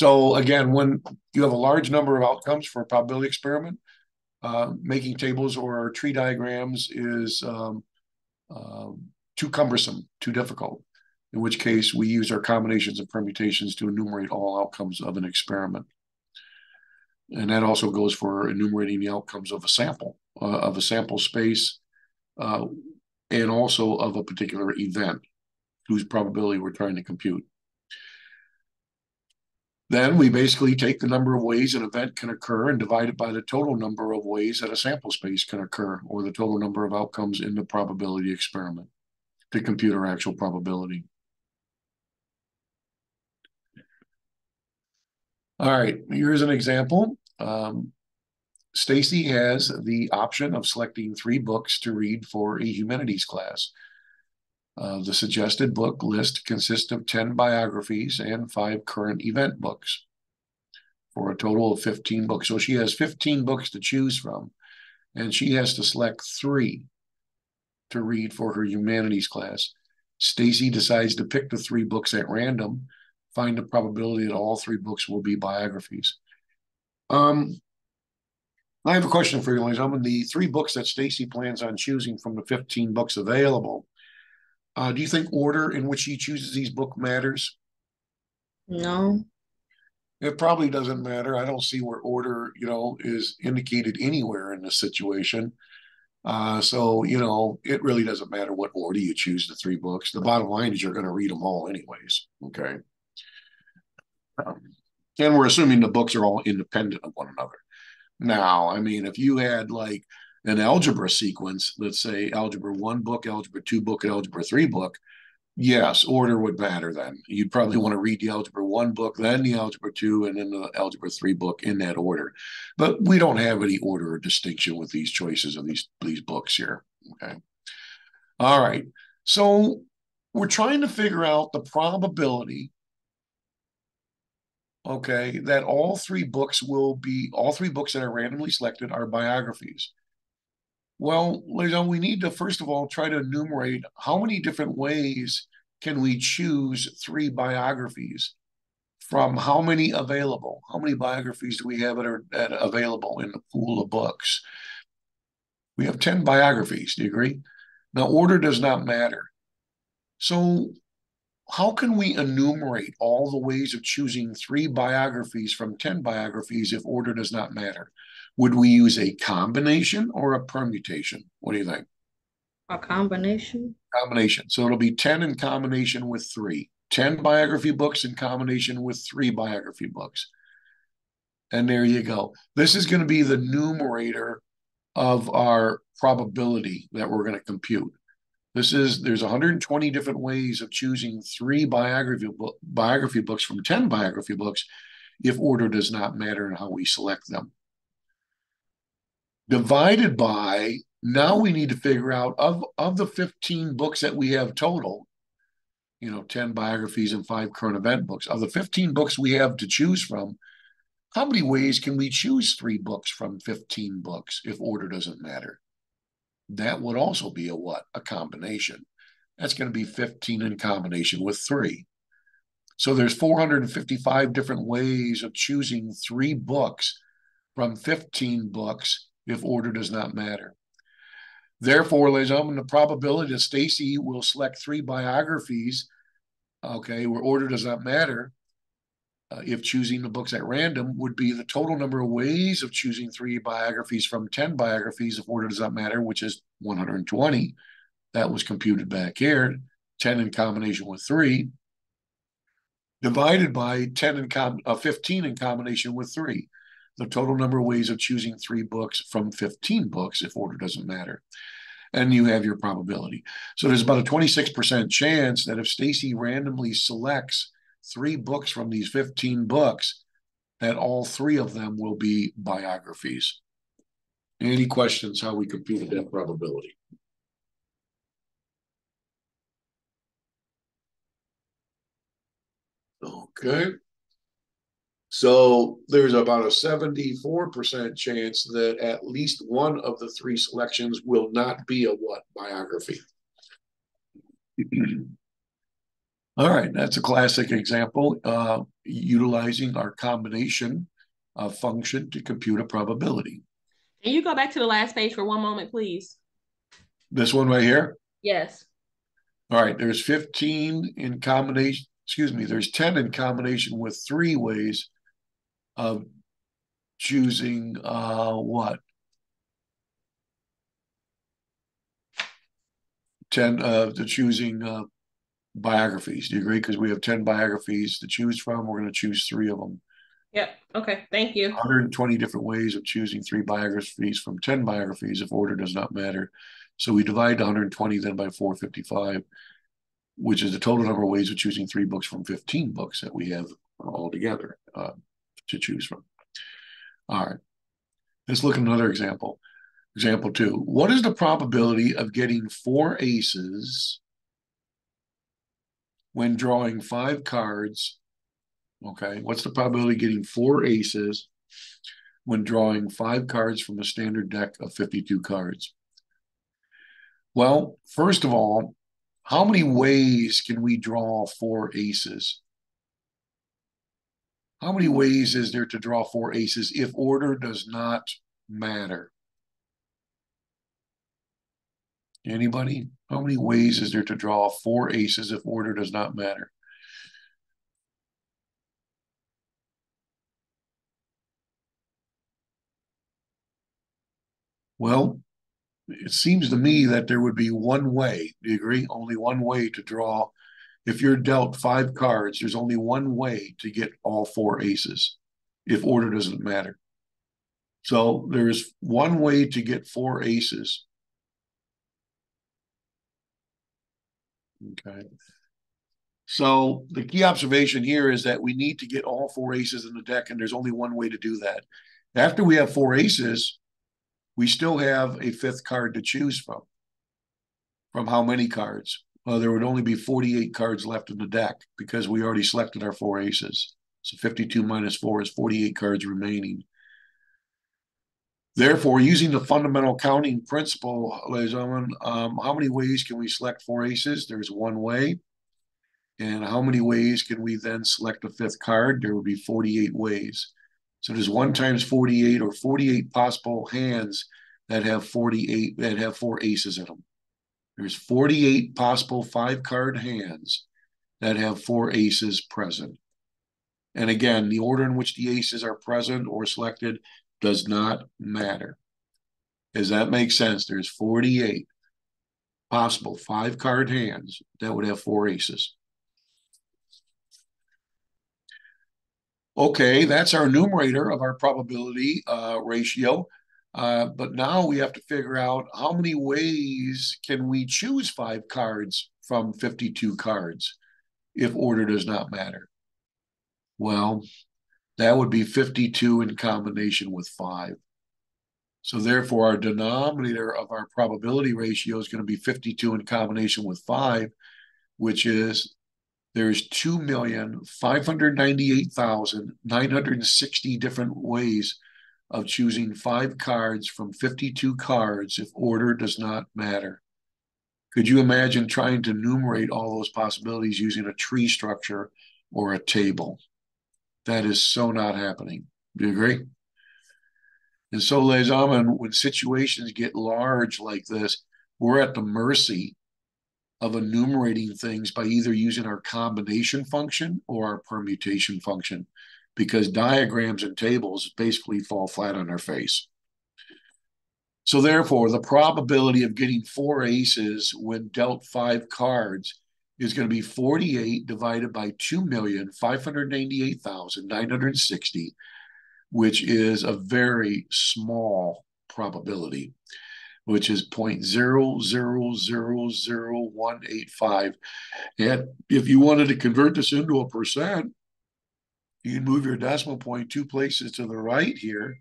So again, when you have a large number of outcomes for a probability experiment, uh, making tables or tree diagrams is um, uh, too cumbersome, too difficult, in which case we use our combinations and permutations to enumerate all outcomes of an experiment. And that also goes for enumerating the outcomes of a sample, uh, of a sample space, uh, and also of a particular event whose probability we're trying to compute. Then we basically take the number of ways an event can occur and divide it by the total number of ways that a sample space can occur, or the total number of outcomes in the probability experiment to compute our actual probability. All right, here's an example. Um, Stacy has the option of selecting three books to read for a humanities class. Uh, the suggested book list consists of 10 biographies and five current event books for a total of 15 books. So she has 15 books to choose from, and she has to select three to read for her humanities class. Stacy decides to pick the three books at random, find the probability that all three books will be biographies. Um, I have a question for you, ladies and The three books that Stacy plans on choosing from the 15 books available, uh, do you think order in which he chooses these book matters? No. It probably doesn't matter. I don't see where order, you know, is indicated anywhere in this situation. Uh, so, you know, it really doesn't matter what order you choose the three books. The bottom line is you're going to read them all anyways. Okay. Um, and we're assuming the books are all independent of one another. Now, I mean, if you had like an algebra sequence, let's say algebra one book, algebra two book, algebra three book, yes, order would matter then. You'd probably want to read the algebra one book, then the algebra two, and then the algebra three book in that order. But we don't have any order or distinction with these choices of these, these books here. Okay. All right. So we're trying to figure out the probability okay, that all three books will be, all three books that are randomly selected are biographies. Well, Leon, we need to first of all try to enumerate how many different ways can we choose three biographies from how many available? How many biographies do we have that are that available in the pool of books? We have 10 biographies. Do you agree? Now, order does not matter. So, how can we enumerate all the ways of choosing three biographies from 10 biographies if order does not matter? Would we use a combination or a permutation? What do you think? A combination. Combination. So it'll be 10 in combination with three. 10 biography books in combination with three biography books. And there you go. This is going to be the numerator of our probability that we're going to compute. This is there's 120 different ways of choosing three biography book, biography books from 10 biography books if order does not matter in how we select them divided by now we need to figure out of of the 15 books that we have total you know 10 biographies and five current event books of the 15 books we have to choose from how many ways can we choose three books from 15 books if order doesn't matter? That would also be a what? A combination. That's going to be 15 in combination with three. So there's 455 different ways of choosing three books from 15 books if order does not matter. Therefore, ladies and gentlemen, the probability that Stacy will select three biographies, okay, where order does not matter, uh, if choosing the books at random, would be the total number of ways of choosing three biographies from 10 biographies if order does not matter, which is 120. That was computed back here, 10 in combination with three, divided by 10 in com- uh, 15 in combination with three the total number of ways of choosing three books from 15 books if order doesn't matter. And you have your probability. So there's about a 26% chance that if Stacy randomly selects three books from these 15 books, that all three of them will be biographies. Any questions how we computed that probability? Okay. So there's about a 74% chance that at least one of the three selections will not be a what biography. All right, that's a classic example, uh, utilizing our combination uh, function to compute a probability. Can you go back to the last page for one moment, please? This one right here? Yes. All right, there's 15 in combination, excuse me, there's 10 in combination with three ways of choosing uh, what? 10 uh, the choosing uh, biographies. Do you agree? Because we have 10 biographies to choose from. We're going to choose three of them. Yep. Okay. Thank you. 120 different ways of choosing three biographies from 10 biographies if order does not matter. So we divide 120 then by 455, which is the total number of ways of choosing three books from 15 books that we have altogether uh, to choose from. All right. Let's look at another example. Example two. What is the probability of getting four aces when drawing five cards? Okay. What's the probability of getting four aces when drawing five cards from a standard deck of 52 cards? Well, first of all, how many ways can we draw four aces? How many ways is there to draw four aces if order does not matter? Anybody? How many ways is there to draw four aces if order does not matter? Well, it seems to me that there would be one way. Do you agree? Only one way to draw if you're dealt five cards, there's only one way to get all four aces if order doesn't matter. So there's one way to get four aces. Okay. So the key observation here is that we need to get all four aces in the deck, and there's only one way to do that. After we have four aces, we still have a fifth card to choose from. From how many cards? Well, there would only be 48 cards left in the deck because we already selected our four aces. So 52 minus 4 is 48 cards remaining. Therefore, using the fundamental counting principle, ladies and gentlemen, um, how many ways can we select four aces? There's one way. And how many ways can we then select a fifth card? There would be 48 ways. So there's one times 48 or 48 possible hands that have 48 that have four aces in them. There's 48 possible five card hands that have four aces present. And again, the order in which the aces are present or selected does not matter. Does that make sense? There's 48 possible five card hands that would have four aces. Okay, that's our numerator of our probability uh, ratio. Uh, but now we have to figure out how many ways can we choose five cards from 52 cards if order does not matter. Well, that would be 52 in combination with five. So therefore, our denominator of our probability ratio is going to be 52 in combination with five, which is there's 2,598,960 different ways of choosing five cards from 52 cards if order does not matter. Could you imagine trying to enumerate all those possibilities using a tree structure or a table? That is so not happening. Do you agree? And so, ladies and gentlemen, when situations get large like this, we're at the mercy of enumerating things by either using our combination function or our permutation function because diagrams and tables basically fall flat on their face. So therefore, the probability of getting four aces when dealt five cards is going to be 48 divided by 2,588,960, which is a very small probability, which is 0.00000185. And if you wanted to convert this into a percent, you can move your decimal point two places to the right here.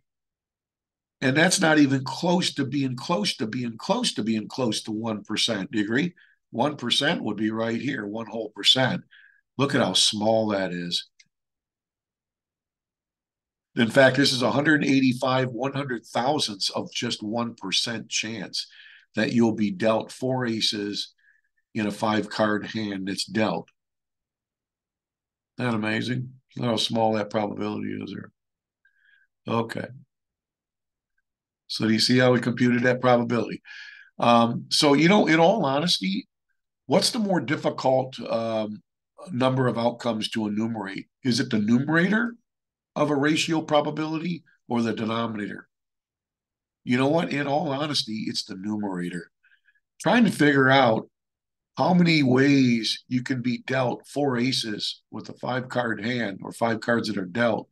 And that's not even close to being close to being close to being close to 1%. Do you agree? 1% would be right here, one whole percent. Look at how small that is. In fact, this is 185 100 thousandths of just 1% chance that you'll be dealt four aces in a five card hand that's dealt. Isn't that amazing? Look how small that probability is there. Okay. So do you see how we computed that probability? Um, so, you know, in all honesty, what's the more difficult um, number of outcomes to enumerate? Is it the numerator of a ratio probability or the denominator? You know what? In all honesty, it's the numerator. Trying to figure out how many ways you can be dealt four aces with a five card hand or five cards that are dealt.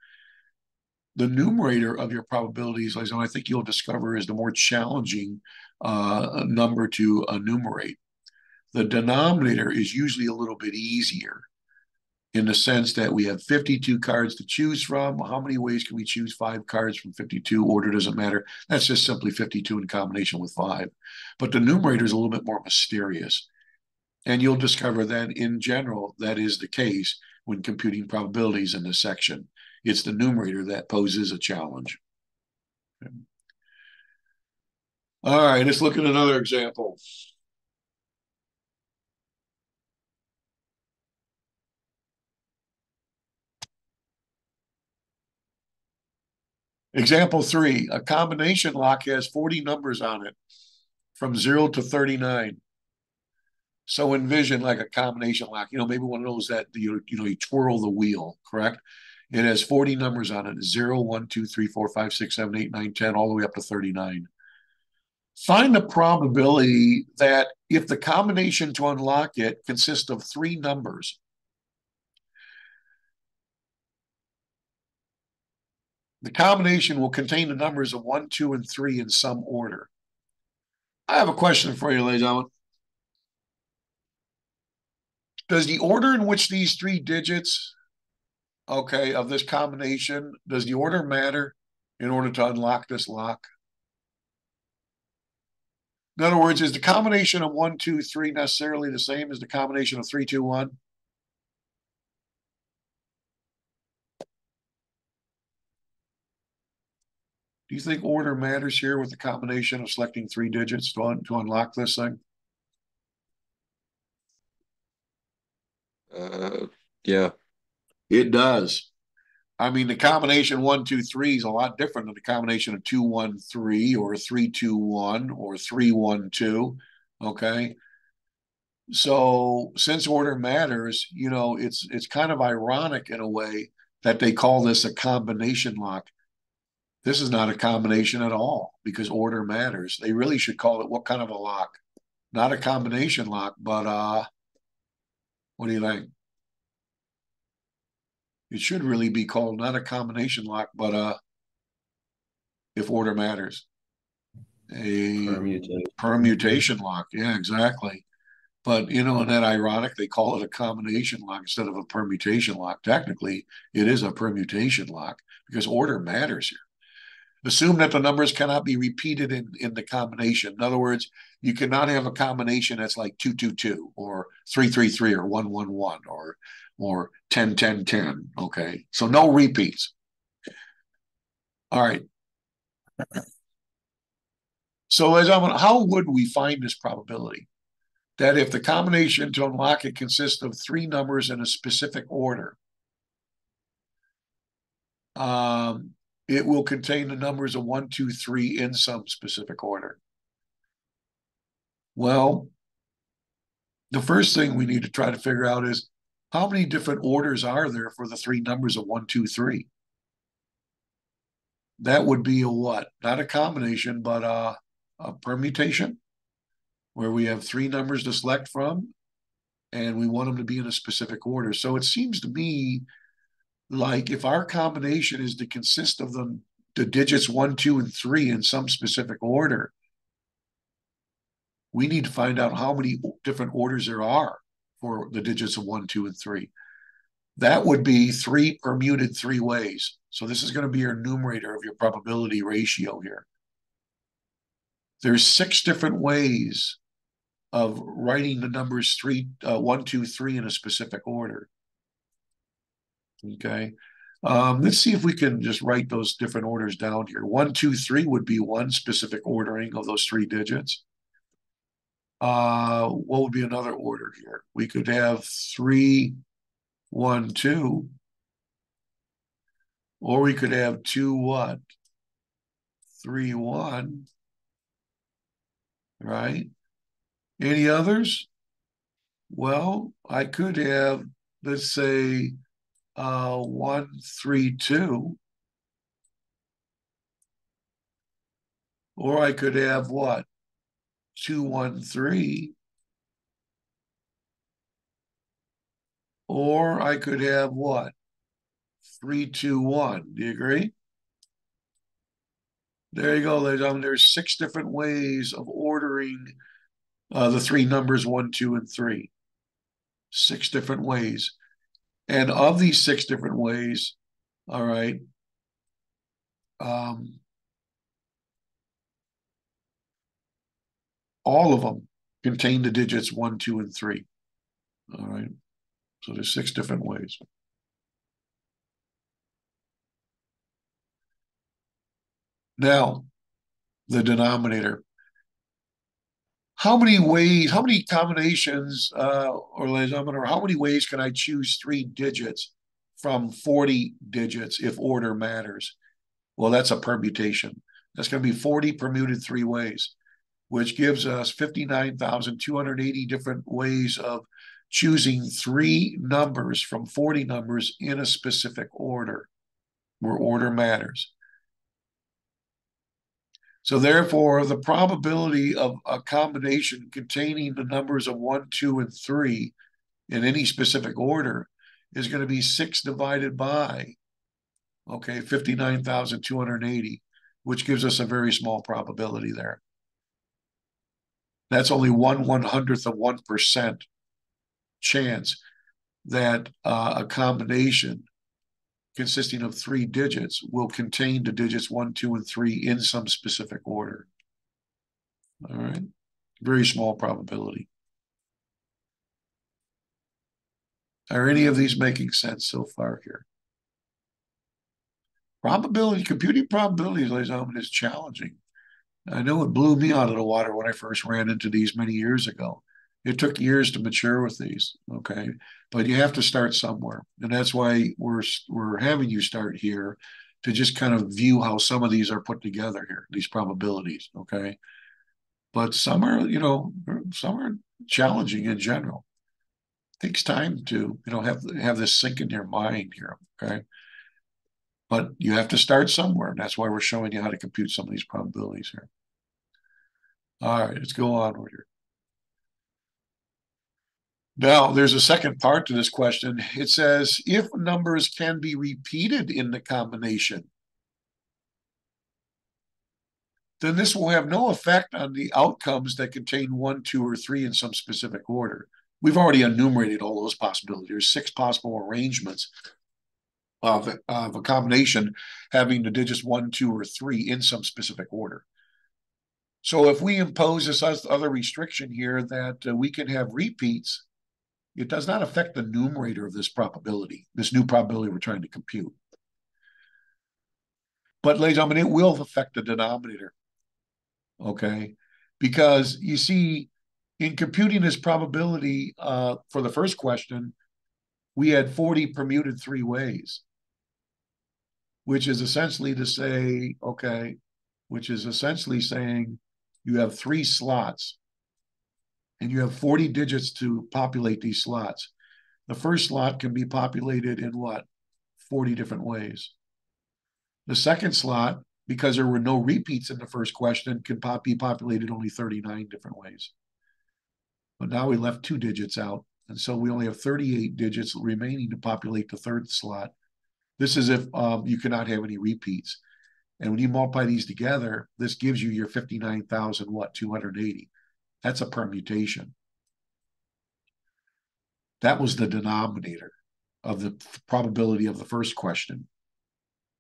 The numerator of your probabilities, I think you'll discover, is the more challenging uh, number to enumerate. The denominator is usually a little bit easier in the sense that we have 52 cards to choose from. How many ways can we choose five cards from 52? Order doesn't matter. That's just simply 52 in combination with five. But the numerator is a little bit more mysterious. And you'll discover that in general, that is the case when computing probabilities in this section. It's the numerator that poses a challenge. Okay. All right, let's look at another example. Example three, a combination lock has 40 numbers on it from zero to 39. So envision like a combination lock, you know, maybe one of those that you, you know, you twirl the wheel, correct? It has 40 numbers on it 0, 1, 2, 3, 4, 5, 6, 7, 8, 9, 10, all the way up to 39. Find the probability that if the combination to unlock it consists of three numbers, The combination will contain the numbers of one, two, and three in some order. I have a question for you, ladies and gentlemen. Does the order in which these three digits, okay, of this combination, does the order matter in order to unlock this lock? In other words, is the combination of one, two, three necessarily the same as the combination of three, two, one? Do you think order matters here with the combination of selecting three digits to, un to unlock this thing? Uh, yeah. It does. I mean, the combination one, two, three is a lot different than the combination of two, one, three, or three, two, one, or three, one, two. Okay. So since order matters, you know, it's it's kind of ironic in a way that they call this a combination lock. This is not a combination at all because order matters. They really should call it what kind of a lock? Not a combination lock, but uh what do you think? It should really be called not a combination lock, but uh if order matters. A Permutation. permutation lock. Yeah, exactly. But you know, isn't that ironic? They call it a combination lock instead of a permutation lock. Technically, it is a permutation lock because order matters here. Assume that the numbers cannot be repeated in, in the combination. In other words, you cannot have a combination that's like 222 or 333 or 111 or or 10 10 10. Okay. So no repeats. All right. So as I'm how would we find this probability? That if the combination to unlock it consists of three numbers in a specific order, um, it will contain the numbers of one, two, three in some specific order. Well, the first thing we need to try to figure out is how many different orders are there for the three numbers of one, two, three? That would be a what? Not a combination, but a, a permutation where we have three numbers to select from and we want them to be in a specific order. So it seems to me like if our combination is to consist of the, the digits one, two, and three in some specific order, we need to find out how many different orders there are for the digits of one, two, and three. That would be three permuted three ways. So this is going to be your numerator of your probability ratio here. There's six different ways of writing the numbers three, uh, one, two, three in a specific order. Okay. Um, let's see if we can just write those different orders down here. One, two, three would be one specific ordering of those three digits. Uh, what would be another order here? We could have three, one, two. Or we could have two, what? Three, one. Right? Any others? Well, I could have, let's say, uh, one, three, two. Or I could have what? Two, one, three. Or I could have what? Three, two, one. Do you agree? There you go, and. There's six different ways of ordering uh, the three numbers one, two, and three. Six different ways. And of these six different ways, all right, um, all of them contain the digits one, two, and three. All right. So there's six different ways. Now, the denominator. How many ways, how many combinations, uh, or or how many ways can I choose three digits from 40 digits if order matters? Well, that's a permutation. That's going to be 40 permuted three ways, which gives us 59,280 different ways of choosing three numbers from 40 numbers in a specific order, where order matters. So therefore, the probability of a combination containing the numbers of 1, 2, and 3 in any specific order is going to be 6 divided by, okay, 59,280, which gives us a very small probability there. That's only one one hundredth of 1% chance that uh, a combination consisting of three digits will contain the digits one, two, and three in some specific order. All right. Very small probability. Are any of these making sense so far here? Probability, computing probabilities, ladies and gentlemen, is challenging. I know it blew me out of the water when I first ran into these many years ago it took years to mature with these okay? But you have to start somewhere. And that's why we're we're having you start here to just kind of view how some of these are put together here these probabilities okay? But some are you know some are challenging in general. It takes time to you know have have this sink in your mind here okay? But you have to start somewhere. And that's why we're showing you how to compute some of these probabilities here. All right let's go onward here now, there's a second part to this question. It says if numbers can be repeated in the combination, then this will have no effect on the outcomes that contain one, two, or three in some specific order. We've already enumerated all those possibilities. There's six possible arrangements of, of a combination having the digits one, two, or three in some specific order. So if we impose this other restriction here that uh, we can have repeats it does not affect the numerator of this probability, this new probability we're trying to compute. But ladies and gentlemen, it will affect the denominator. Okay. Because you see, in computing this probability uh, for the first question, we had 40 permuted three ways, which is essentially to say, okay, which is essentially saying you have three slots and you have 40 digits to populate these slots. The first slot can be populated in what? 40 different ways. The second slot, because there were no repeats in the first question, can pop be populated only 39 different ways. But now we left two digits out. And so we only have 38 digits remaining to populate the third slot. This is if um, you cannot have any repeats. And when you multiply these together, this gives you your 59,000, what, 280. That's a permutation. That was the denominator of the probability of the first question.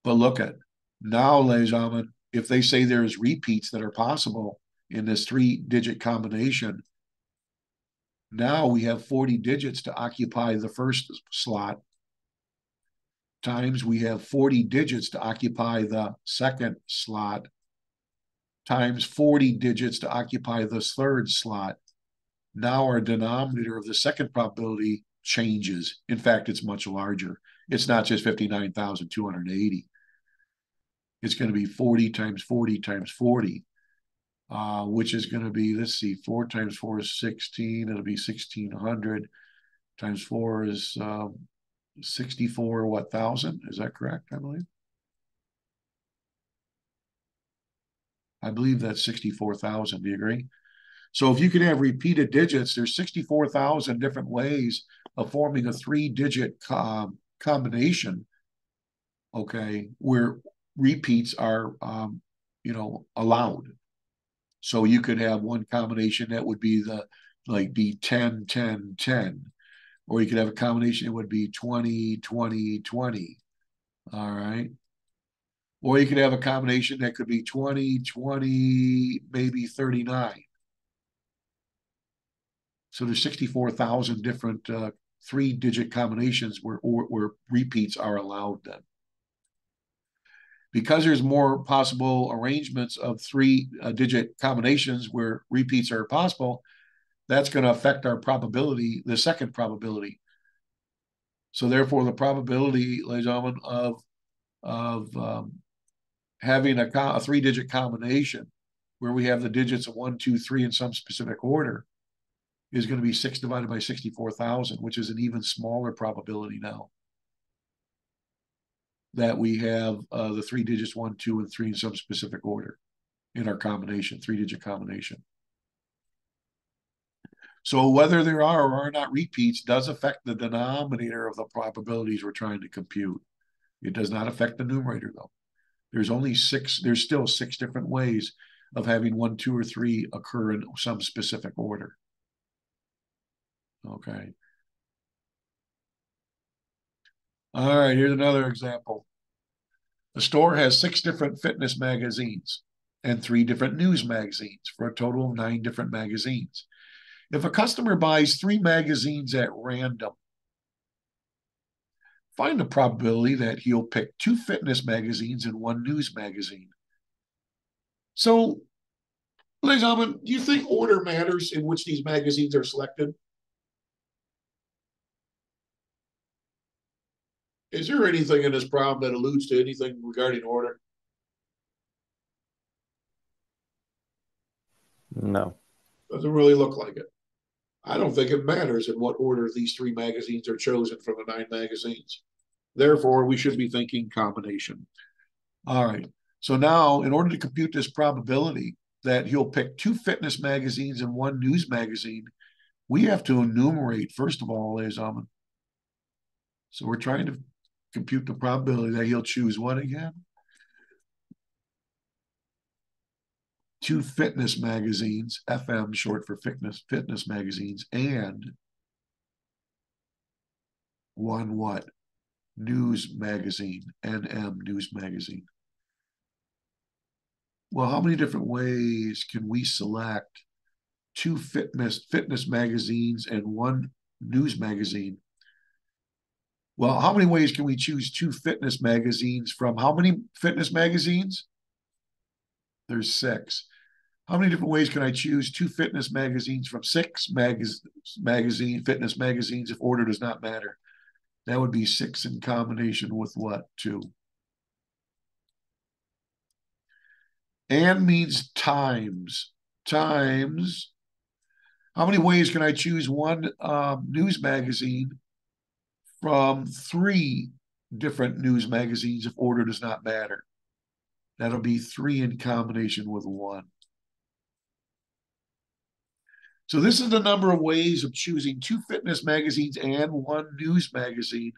But look at now, ladies and gentlemen, if they say there's repeats that are possible in this three digit combination, now we have 40 digits to occupy the first slot times we have 40 digits to occupy the second slot times 40 digits to occupy this third slot. Now our denominator of the second probability changes. In fact, it's much larger. It's not just fifty-nine thousand two hundred and eighty. It's gonna be forty times forty times forty. Uh, which is gonna be, let's see, four times four is sixteen, it'll be sixteen hundred. Times four is um sixty-four, what, thousand? Is that correct, I believe? I believe that's sixty-four thousand, do you agree? So if you can have repeated digits, there's sixty-four thousand different ways of forming a three-digit com combination. Okay, where repeats are, um, you know, allowed. So you could have one combination that would be the, like be 10, 10, 10. Or you could have a combination that would be 20, 20, 20. All right. Or you could have a combination that could be 20, 20, maybe 39. So there's 64,000 different uh, three-digit combinations where, or, where repeats are allowed then. Because there's more possible arrangements of three-digit uh, combinations where repeats are possible, that's going to affect our probability, the second probability. So therefore, the probability, ladies and gentlemen, of of um, having a, a three-digit combination where we have the digits of one, two, three in some specific order is going to be six divided by 64,000, which is an even smaller probability now that we have uh, the three digits one, two, and three in some specific order in our combination, three-digit combination. So whether there are or are not repeats does affect the denominator of the probabilities we're trying to compute. It does not affect the numerator though. There's only six, there's still six different ways of having one, two, or three occur in some specific order. Okay. All right, here's another example. The store has six different fitness magazines and three different news magazines for a total of nine different magazines. If a customer buys three magazines at random, find the probability that he'll pick two fitness magazines and one news magazine. So, ladies and gentlemen, do you think order matters in which these magazines are selected? Is there anything in this problem that alludes to anything regarding order? No. Doesn't really look like it. I don't think it matters in what order these three magazines are chosen from the nine magazines. Therefore, we should be thinking combination. All right. So now, in order to compute this probability that he'll pick two fitness magazines and one news magazine, we have to enumerate, first of all, and gentlemen. Um, so we're trying to compute the probability that he'll choose what again? Two fitness magazines, FM short for fitness fitness magazines, and one what? News magazine, NM news magazine. Well, how many different ways can we select two fitness fitness magazines and one news magazine well, how many ways can we choose two fitness magazines from how many fitness magazines? There's six. How many different ways can I choose two fitness magazines from six mag magazine fitness magazines if order does not matter? That would be six in combination with what? Two. And means times. Times. How many ways can I choose one um, news magazine from three different news magazines if order does not matter. That'll be three in combination with one. So this is the number of ways of choosing two fitness magazines and one news magazine.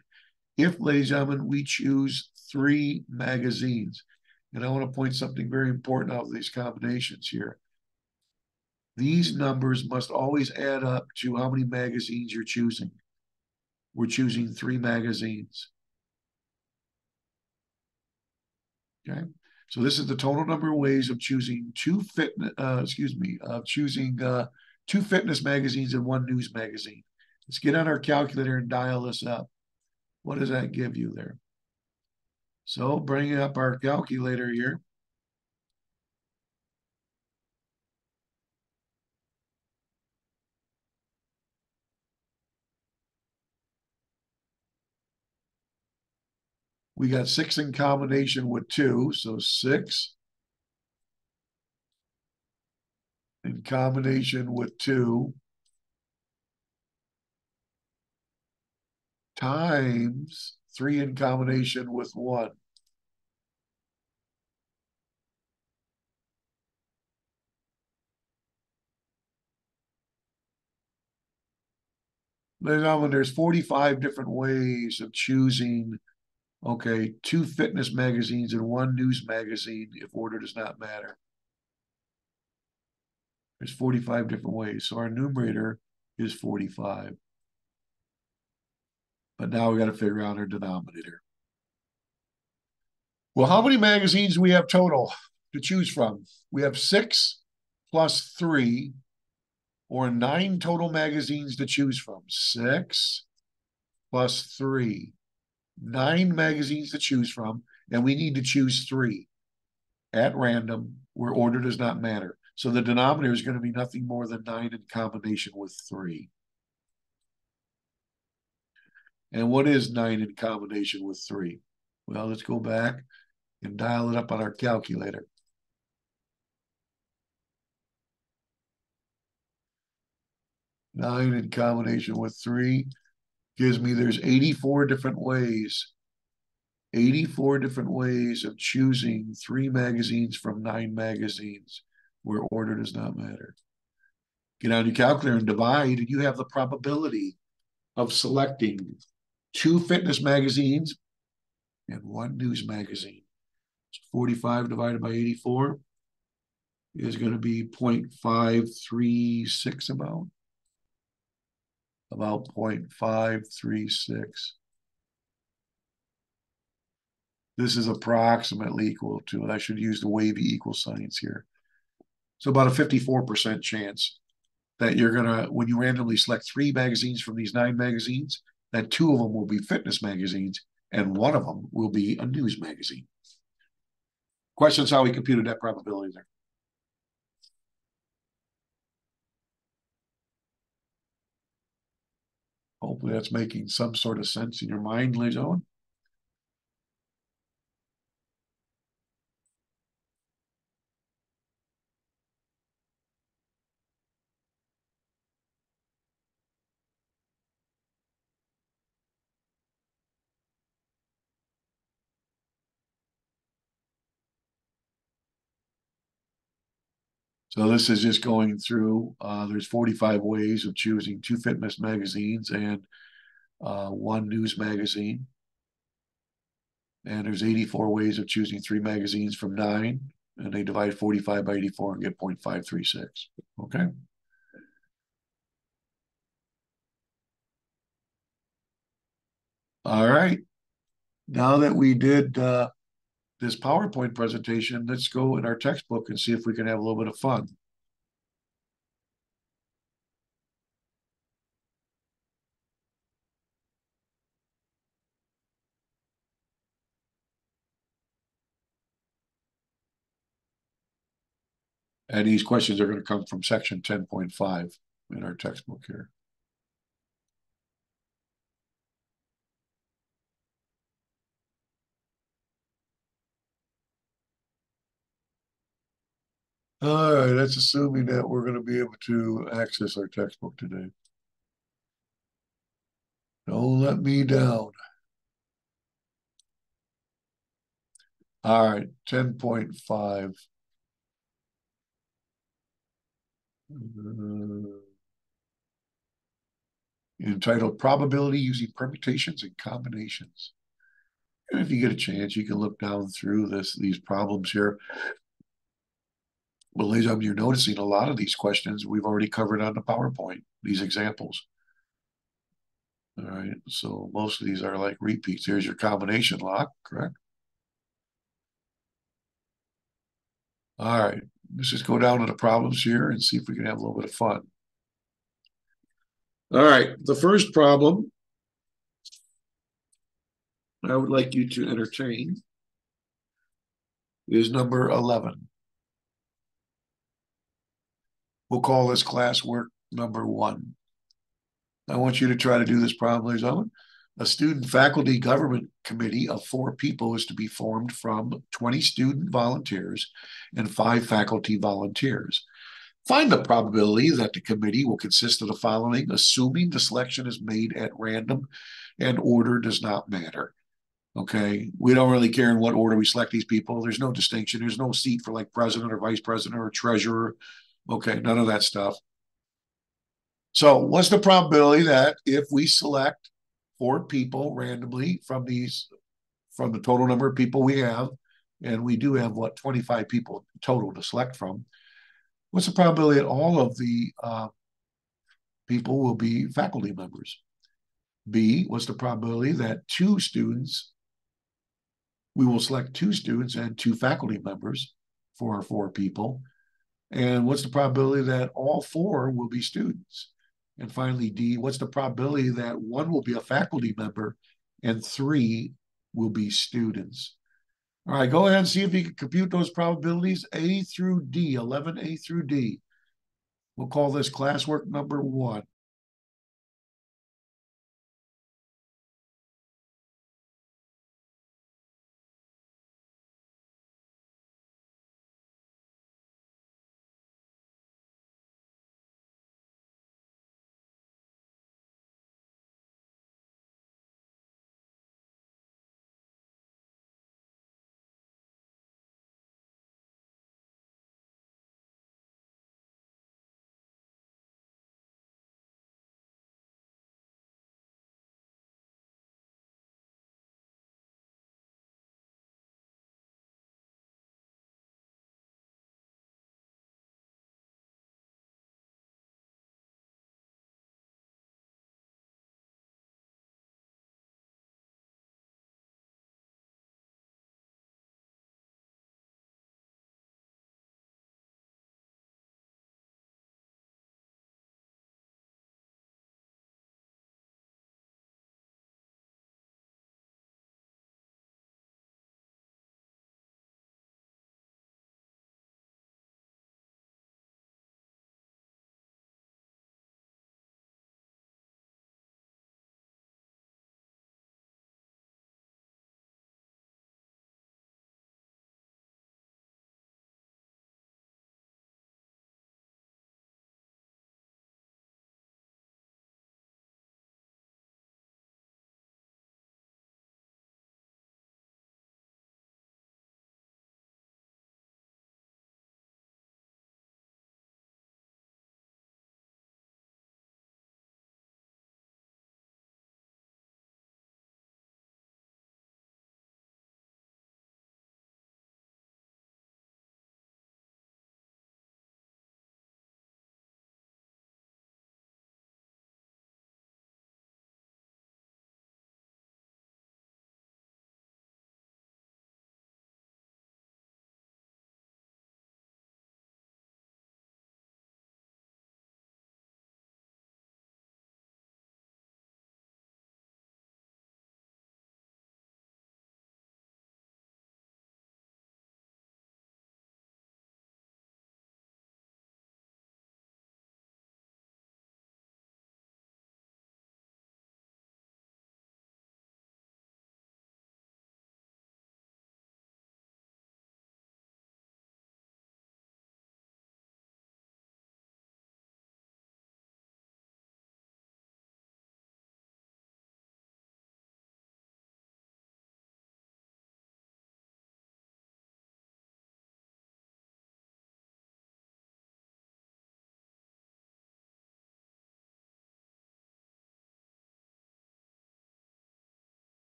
If, ladies and gentlemen, we choose three magazines. And I want to point something very important out of these combinations here. These numbers must always add up to how many magazines you're choosing we're choosing three magazines. Okay, so this is the total number of ways of choosing two fit, uh, excuse me, of choosing uh, two fitness magazines and one news magazine. Let's get on our calculator and dial this up. What does that give you there? So bringing up our calculator here. We got six in combination with two, so six. In combination with two. Times three in combination with one. Now, there's 45 different ways of choosing, okay, two fitness magazines and one news magazine if order does not matter. There's 45 different ways. So our numerator is 45. But now we got to figure out our denominator. Well, how many magazines do we have total to choose from? We have six plus three or nine total magazines to choose from. Six plus three, nine magazines to choose from, and we need to choose three at random where order does not matter. So the denominator is going to be nothing more than nine in combination with three. And what is nine in combination with three? Well, let's go back and dial it up on our calculator. Nine in combination with three gives me there's 84 different ways. 84 different ways of choosing three magazines from nine magazines where order does not matter. Get on your calculator and divide, and you have the probability of selecting two fitness magazines and one news magazine. So 45 divided by 84 is going to be 0.536 about about 0.536. This is approximately equal to, and I should use the wavy equal signs here. So about a 54% chance that you're gonna, when you randomly select three magazines from these nine magazines, that two of them will be fitness magazines and one of them will be a news magazine. Questions how we computed that probability there? Hopefully that's making some sort of sense in your mind, Liz So this is just going through, uh, there's 45 ways of choosing two fitness magazines and uh, one news magazine. And there's 84 ways of choosing three magazines from nine, and they divide 45 by 84 and get 0.536. Okay. All right. Now that we did uh, this PowerPoint presentation, let's go in our textbook and see if we can have a little bit of fun. And these questions are going to come from section 10.5 in our textbook here. All right, that's assuming that we're going to be able to access our textbook today. Don't let me down. All right, 10.5. Uh, entitled Probability Using Permutations and Combinations. And if you get a chance, you can look down through this these problems here. Well, ladies and you're noticing a lot of these questions we've already covered on the PowerPoint, these examples. All right, so most of these are like repeats. Here's your combination lock, correct? All right, let's just go down to the problems here and see if we can have a little bit of fun. All right, the first problem I would like you to entertain is number 11. We'll call this classwork number one. I want you to try to do this problem, and A student faculty government committee of four people is to be formed from twenty student volunteers and five faculty volunteers. Find the probability that the committee will consist of the following, assuming the selection is made at random and order does not matter. Okay, we don't really care in what order we select these people. There's no distinction. There's no seat for like president or vice president or treasurer. Okay, none of that stuff. So what's the probability that if we select four people randomly from these, from the total number of people we have, and we do have what, twenty-five people total to select from, what's the probability that all of the uh, people will be faculty members? B, what's the probability that two students, we will select two students and two faculty members for our four people? And what's the probability that all four will be students? And finally, D, what's the probability that one will be a faculty member and three will be students? All right, go ahead and see if you can compute those probabilities A through D, 11A through D. We'll call this classwork number one.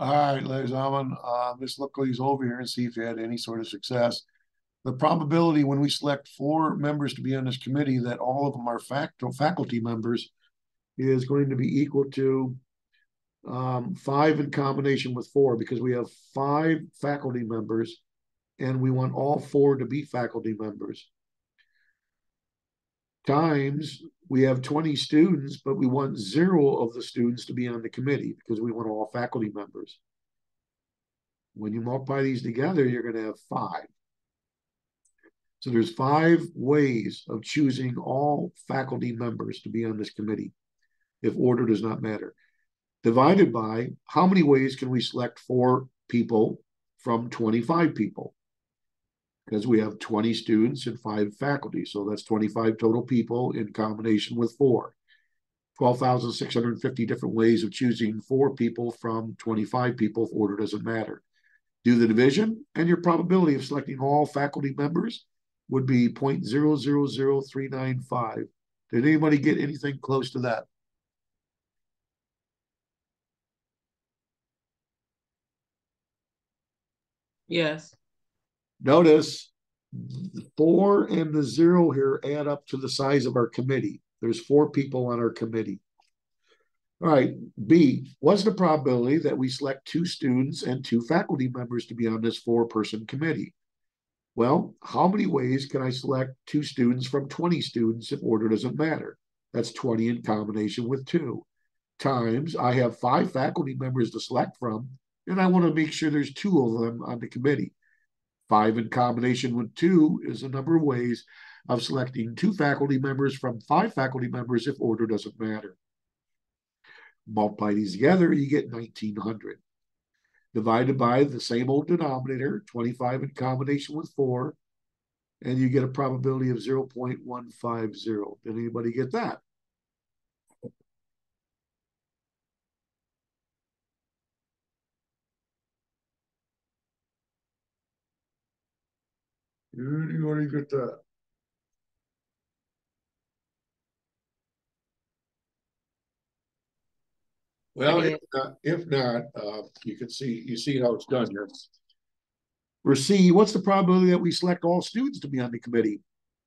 All right, ladies and gentlemen, uh, Ms. Lookley's over here and see if you had any sort of success. The probability when we select four members to be on this committee that all of them are facto faculty members is going to be equal to um, five in combination with four because we have five faculty members and we want all four to be faculty members. Times we have 20 students, but we want zero of the students to be on the committee because we want all faculty members. When you multiply these together, you're going to have five. So there's five ways of choosing all faculty members to be on this committee if order does not matter. Divided by how many ways can we select four people from 25 people? Because we have 20 students and five faculty. So that's 25 total people in combination with four. 12,650 different ways of choosing four people from 25 people if order doesn't matter. Do the division, and your probability of selecting all faculty members would be 0.000395. Did anybody get anything close to that? Yes. Notice the four and the zero here add up to the size of our committee. There's four people on our committee. All right, B, what's the probability that we select two students and two faculty members to be on this four-person committee? Well, how many ways can I select two students from 20 students if order doesn't matter? That's 20 in combination with two. Times I have five faculty members to select from, and I want to make sure there's two of them on the committee. Five in combination with two is a number of ways of selecting two faculty members from five faculty members if order doesn't matter. Multiply these together, you get 1900. Divided by the same old denominator, 25 in combination with 4, and you get a probability of 0.150. Did anybody get that? Anybody get that? Well, if not, if not, uh, you can see, you see how it's done here. For C, what's the probability that we select all students to be on the committee?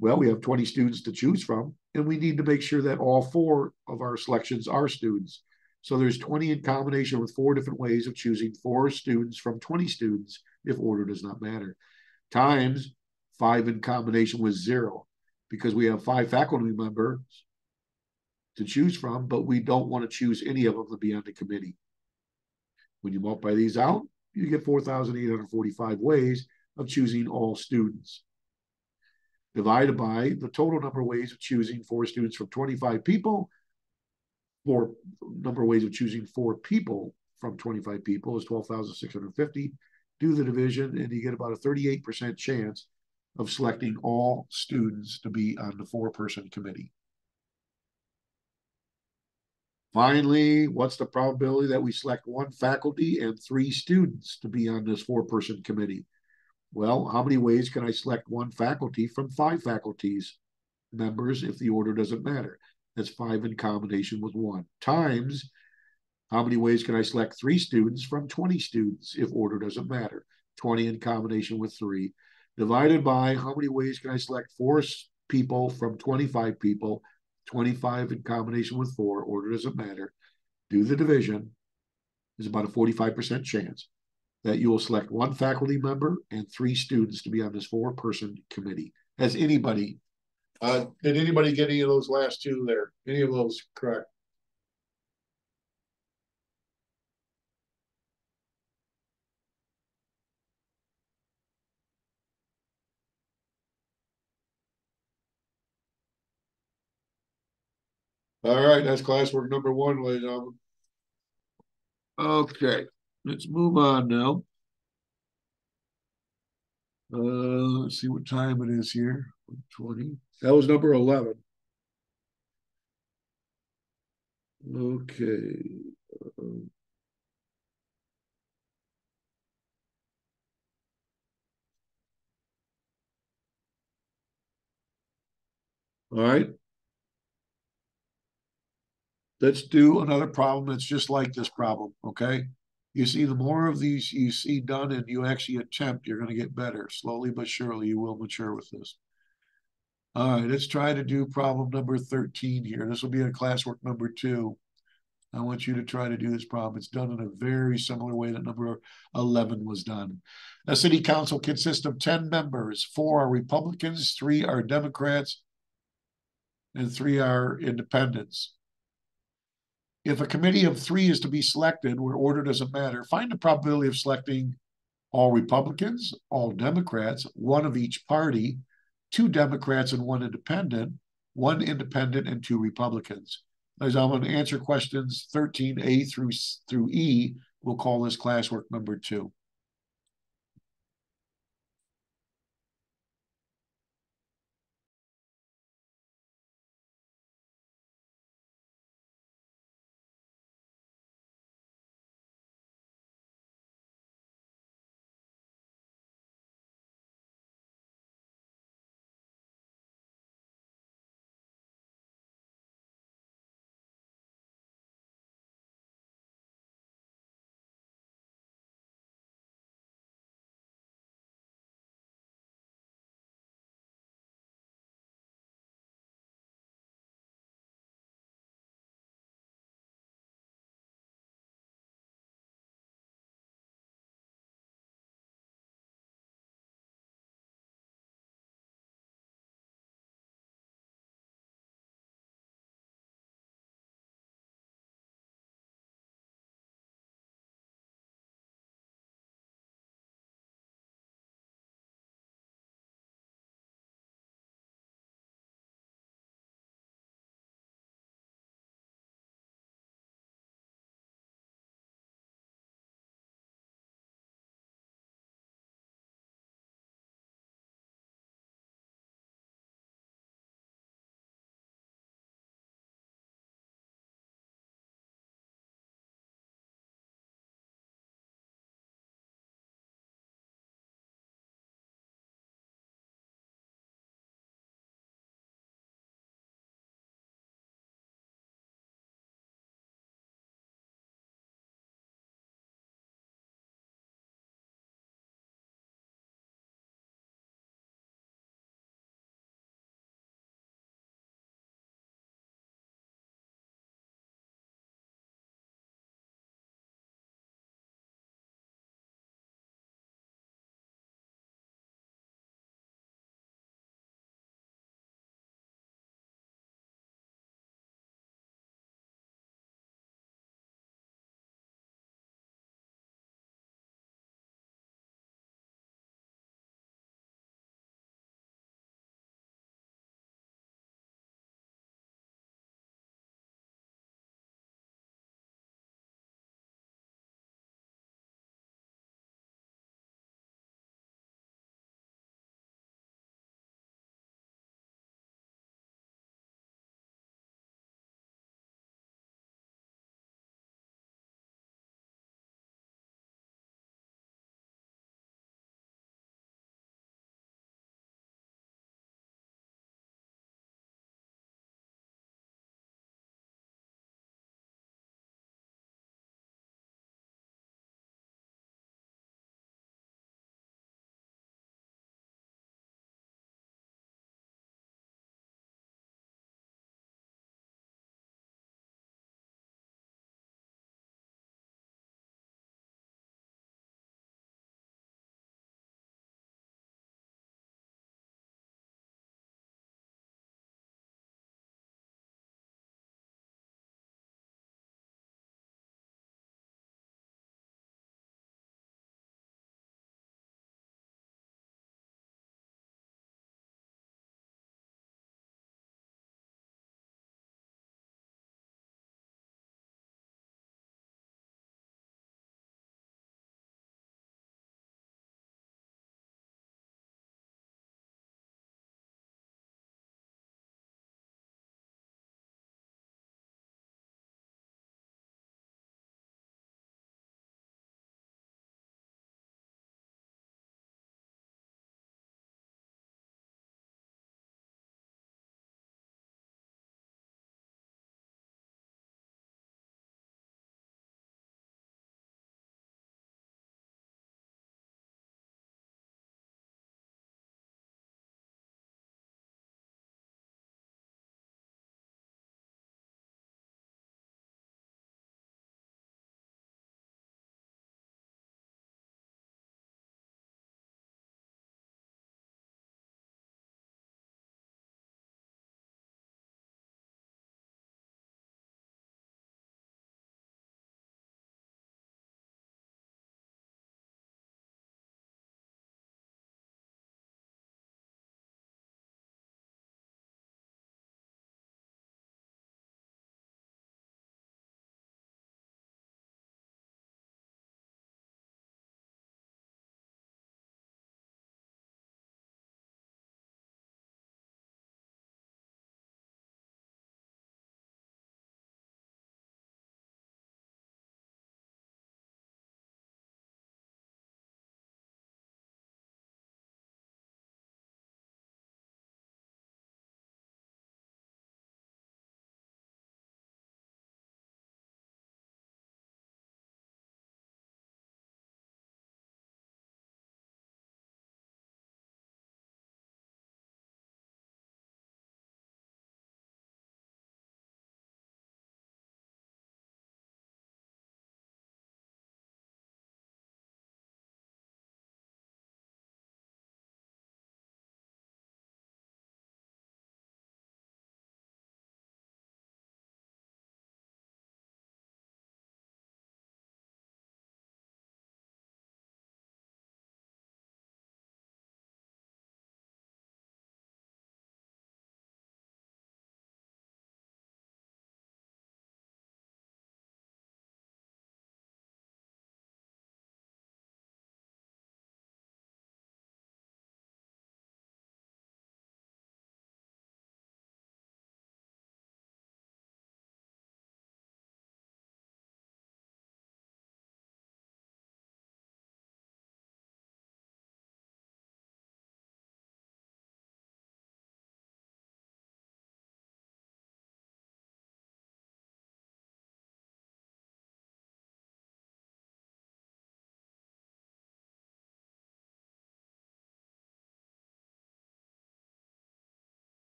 Well, we have 20 students to choose from, and we need to make sure that all four of our selections are students. So there's 20 in combination with four different ways of choosing four students from 20 students if order does not matter. Times five in combination with zero, because we have five faculty members to choose from, but we don't want to choose any of them to be on the committee. When you multiply these out, you get 4,845 ways of choosing all students. Divided by the total number of ways of choosing four students from 25 people, four number of ways of choosing four people from 25 people is 12,650. Do the division and you get about a 38% chance of selecting all students to be on the four-person committee. Finally, what's the probability that we select one faculty and three students to be on this four-person committee? Well, how many ways can I select one faculty from five faculties members if the order doesn't matter? That's five in combination with one. Times, how many ways can I select three students from 20 students if order doesn't matter? 20 in combination with three. Divided by how many ways can I select four people from 25 people 25 in combination with four, order doesn't matter, do the division, there's about a 45% chance that you will select one faculty member and three students to be on this four person committee. Has anybody, uh, did anybody get any of those last two there? Any of those correct? All right, that's classwork number one, ladies and gentlemen. Okay, let's move on now. Uh, let's see what time it is here. 20. That was number 11. Okay. All right. Let's do another problem that's just like this problem, okay? You see, the more of these you see done and you actually attempt, you're gonna get better. Slowly but surely, you will mature with this. All right, let's try to do problem number thirteen here. This will be in classwork number two. I want you to try to do this problem. It's done in a very similar way that number eleven was done. A city council consists of ten members. Four are Republicans, three are Democrats, and three are independents. If a committee of three is to be selected, where order doesn't matter, find the probability of selecting all Republicans, all Democrats, one of each party, two Democrats and one independent, one independent and two Republicans. As I'm going to answer questions 13A through, through E, we'll call this classwork number two.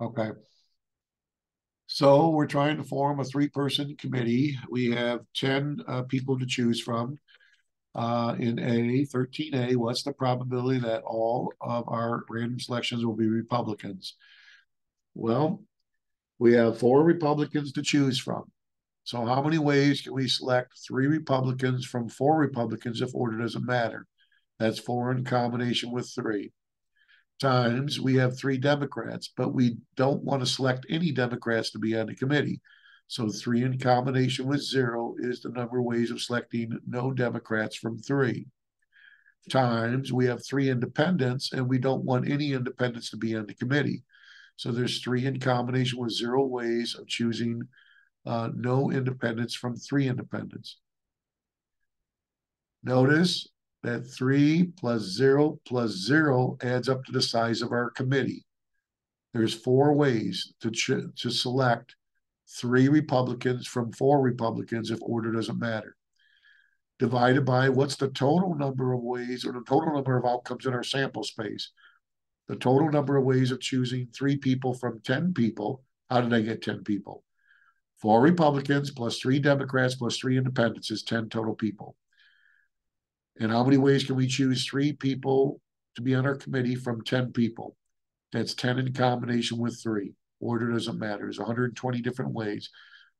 Okay. So we're trying to form a three-person committee. We have ten uh people to choose from. Uh, in A, thirteen A, what's the probability that all of our random selections will be Republicans? Well, we have four Republicans to choose from. So how many ways can we select three Republicans from four Republicans if order doesn't matter? That's four in combination with three. Times we have three Democrats, but we don't want to select any Democrats to be on the committee. So three in combination with zero is the number of ways of selecting no Democrats from three. Times we have three independents and we don't want any independents to be on the committee. So there's three in combination with zero ways of choosing uh, no independents from three independents. Notice that three plus zero plus zero adds up to the size of our committee. There's four ways to to select three Republicans from four Republicans if order doesn't matter. Divided by what's the total number of ways or the total number of outcomes in our sample space. The total number of ways of choosing three people from 10 people. How did I get 10 people? Four Republicans plus three Democrats plus three independents is 10 total people. And how many ways can we choose three people to be on our committee from 10 people? That's 10 in combination with three. Order doesn't matter. There's 120 different ways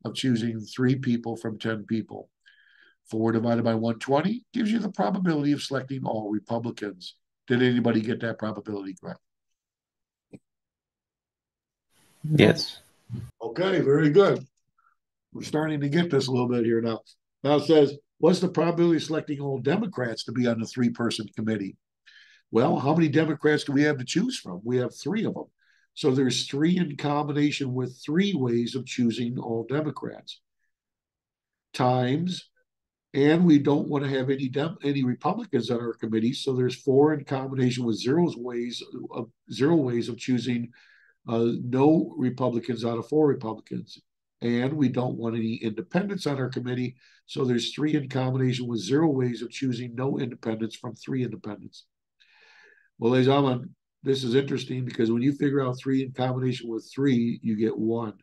of choosing three people from 10 people. Four divided by 120 gives you the probability of selecting all Republicans. Did anybody get that probability correct? Yes. Okay, very good. We're starting to get this a little bit here now. Now it says, what's the probability of selecting all Democrats to be on the three person committee? Well, how many Democrats do we have to choose from? We have three of them. So there's three in combination with three ways of choosing all Democrats. Times, and we don't want to have any Dem- any Republicans on our committee. So there's four in combination with zero's ways of zero ways of choosing uh, no Republicans out of four Republicans and we don't want any independents on our committee. So there's three in combination with zero ways of choosing no independents from three independents. Well, ladies and gentlemen, this is interesting because when you figure out three in combination with three, you get one.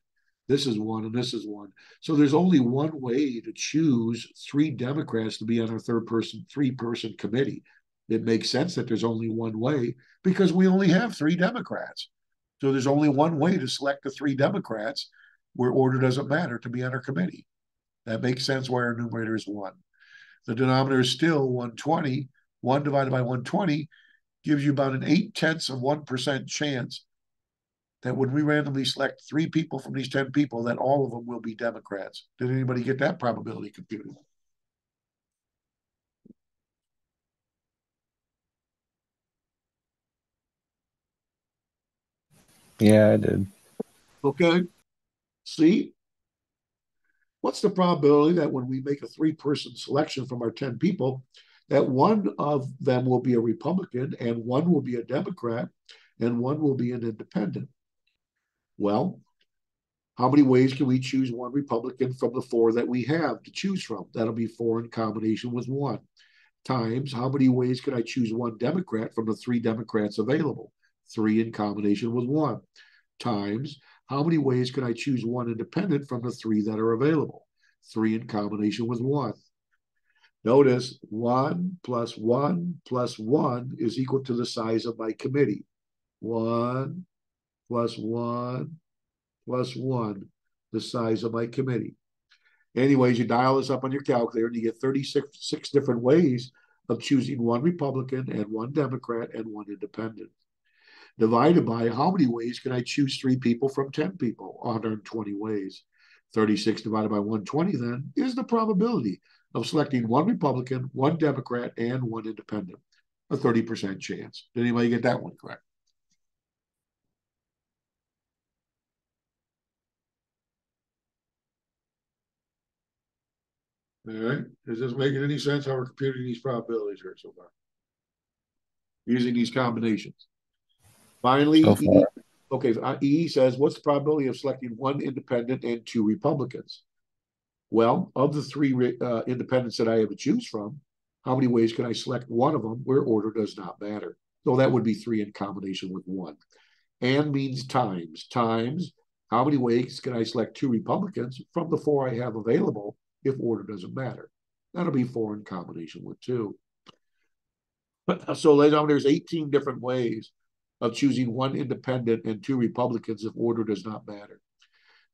This is one and this is one. So there's only one way to choose three Democrats to be on our third person, three person committee. It makes sense that there's only one way because we only have three Democrats. So there's only one way to select the three Democrats where order doesn't matter to be on our committee. That makes sense why our numerator is one. The denominator is still 120. One divided by 120 gives you about an eight tenths of 1% chance that when we randomly select three people from these 10 people, that all of them will be Democrats. Did anybody get that probability computed? Yeah, I did. Okay. See? What's the probability that when we make a three person selection from our 10 people, that one of them will be a Republican and one will be a Democrat and one will be an independent? Well, how many ways can we choose one Republican from the four that we have to choose from? That'll be four in combination with one. Times, how many ways can I choose one Democrat from the three Democrats available? Three in combination with one. Times, how many ways can I choose one independent from the three that are available? Three in combination with one. Notice one plus one plus one is equal to the size of my committee. One plus one plus one, the size of my committee. Anyways, you dial this up on your calculator and you get 36 six different ways of choosing one Republican and one Democrat and one independent divided by how many ways can I choose three people from 10 people? 120 ways. 36 divided by 120 then is the probability of selecting one Republican, one Democrat, and one independent. A 30% chance. Did anybody get that one correct? All right. Is this making any sense how we're computing these probabilities here so far? Using these combinations. Finally, e, okay, uh, E says, what's the probability of selecting one independent and two Republicans? Well, of the three uh, independents that I have to choose from, how many ways can I select one of them where order does not matter? So that would be three in combination with one. And means times, times how many ways can I select two Republicans from the four I have available if order doesn't matter? That'll be four in combination with two. So, ladies and gentlemen, there's 18 different ways of choosing one independent and two Republicans if order does not matter.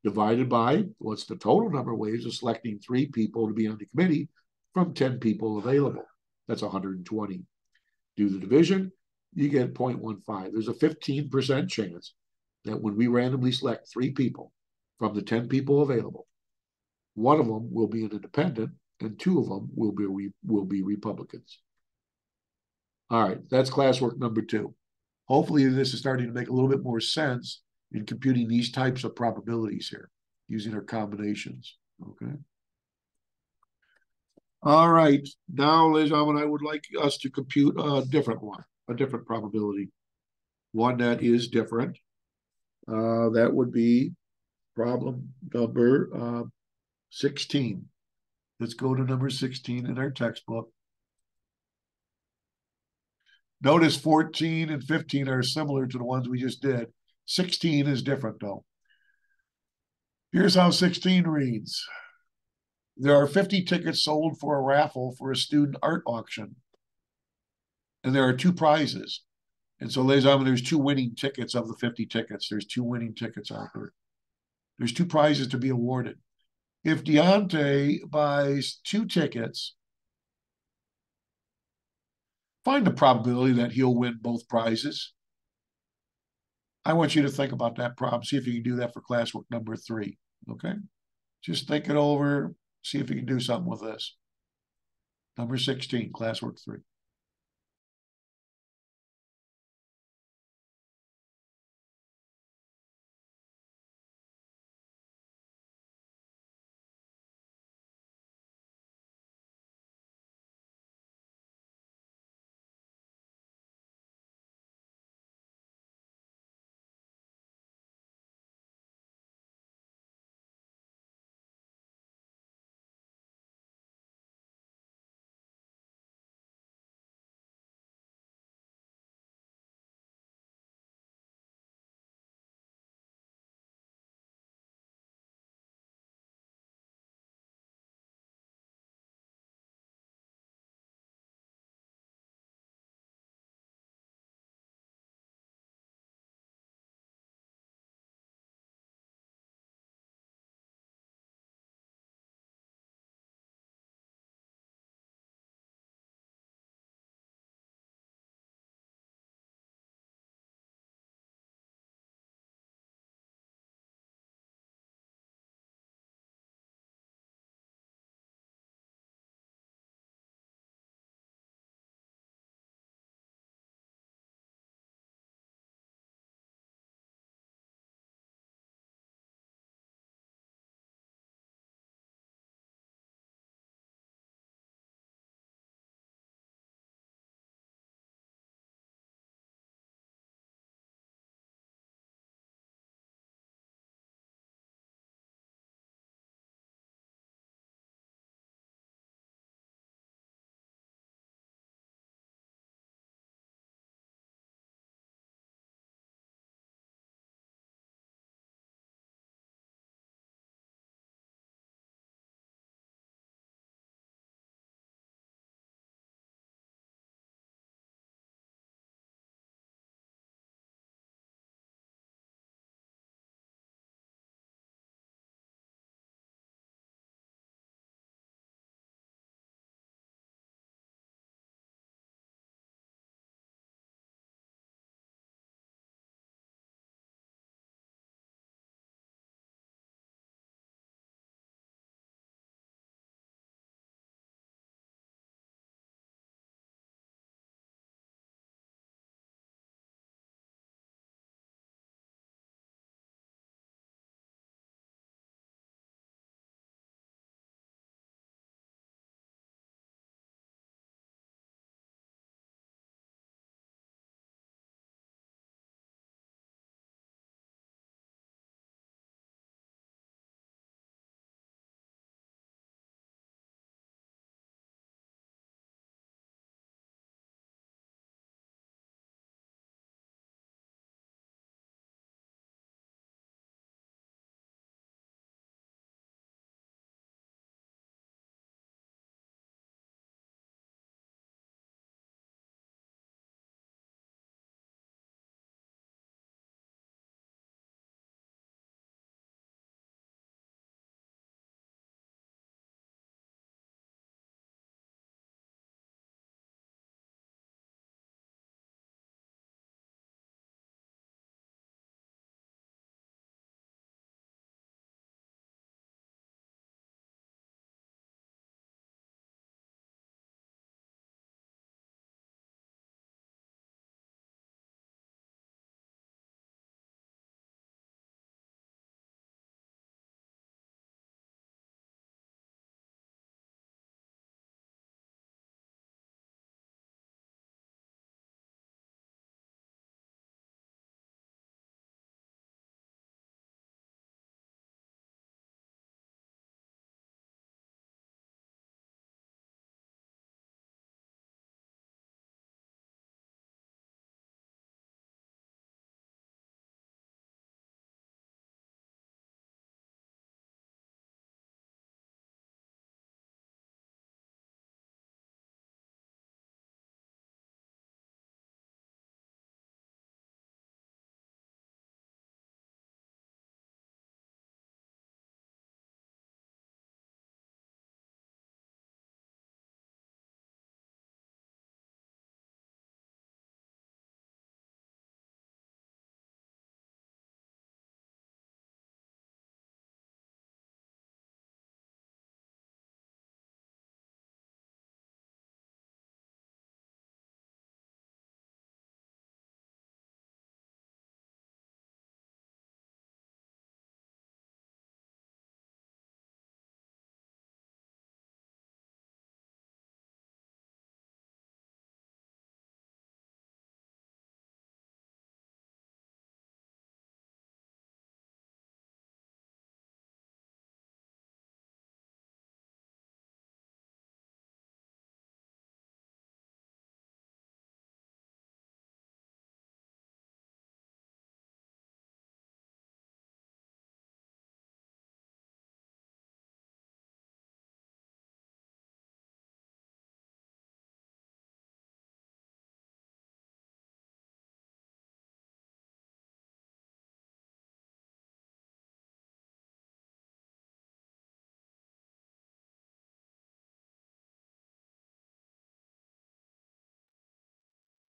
Divided by what's the total number of ways of selecting three people to be on the committee from 10 people available. That's 120. Do the division, you get 0.15. There's a 15% chance that when we randomly select three people from the 10 people available, one of them will be an independent and two of them will be will be Republicans. All right, that's classwork number two. Hopefully, this is starting to make a little bit more sense in computing these types of probabilities here using our combinations. Okay. All right, now, gentlemen, I would like us to compute a different one, a different probability, one that is different. Uh, that would be problem number uh, 16. Let's go to number 16 in our textbook. Notice 14 and 15 are similar to the ones we just did. 16 is different though. Here's how 16 reads. There are 50 tickets sold for a raffle for a student art auction. And there are two prizes. And so, ladies and gentlemen, there's two winning tickets of the 50 tickets. There's two winning tickets out there. There's two prizes to be awarded. If Deontay buys two tickets, find the probability that he'll win both prizes. I want you to think about that problem. See if you can do that for classwork number three. Okay. Just think it over. See if you can do something with this. Number 16, classwork three.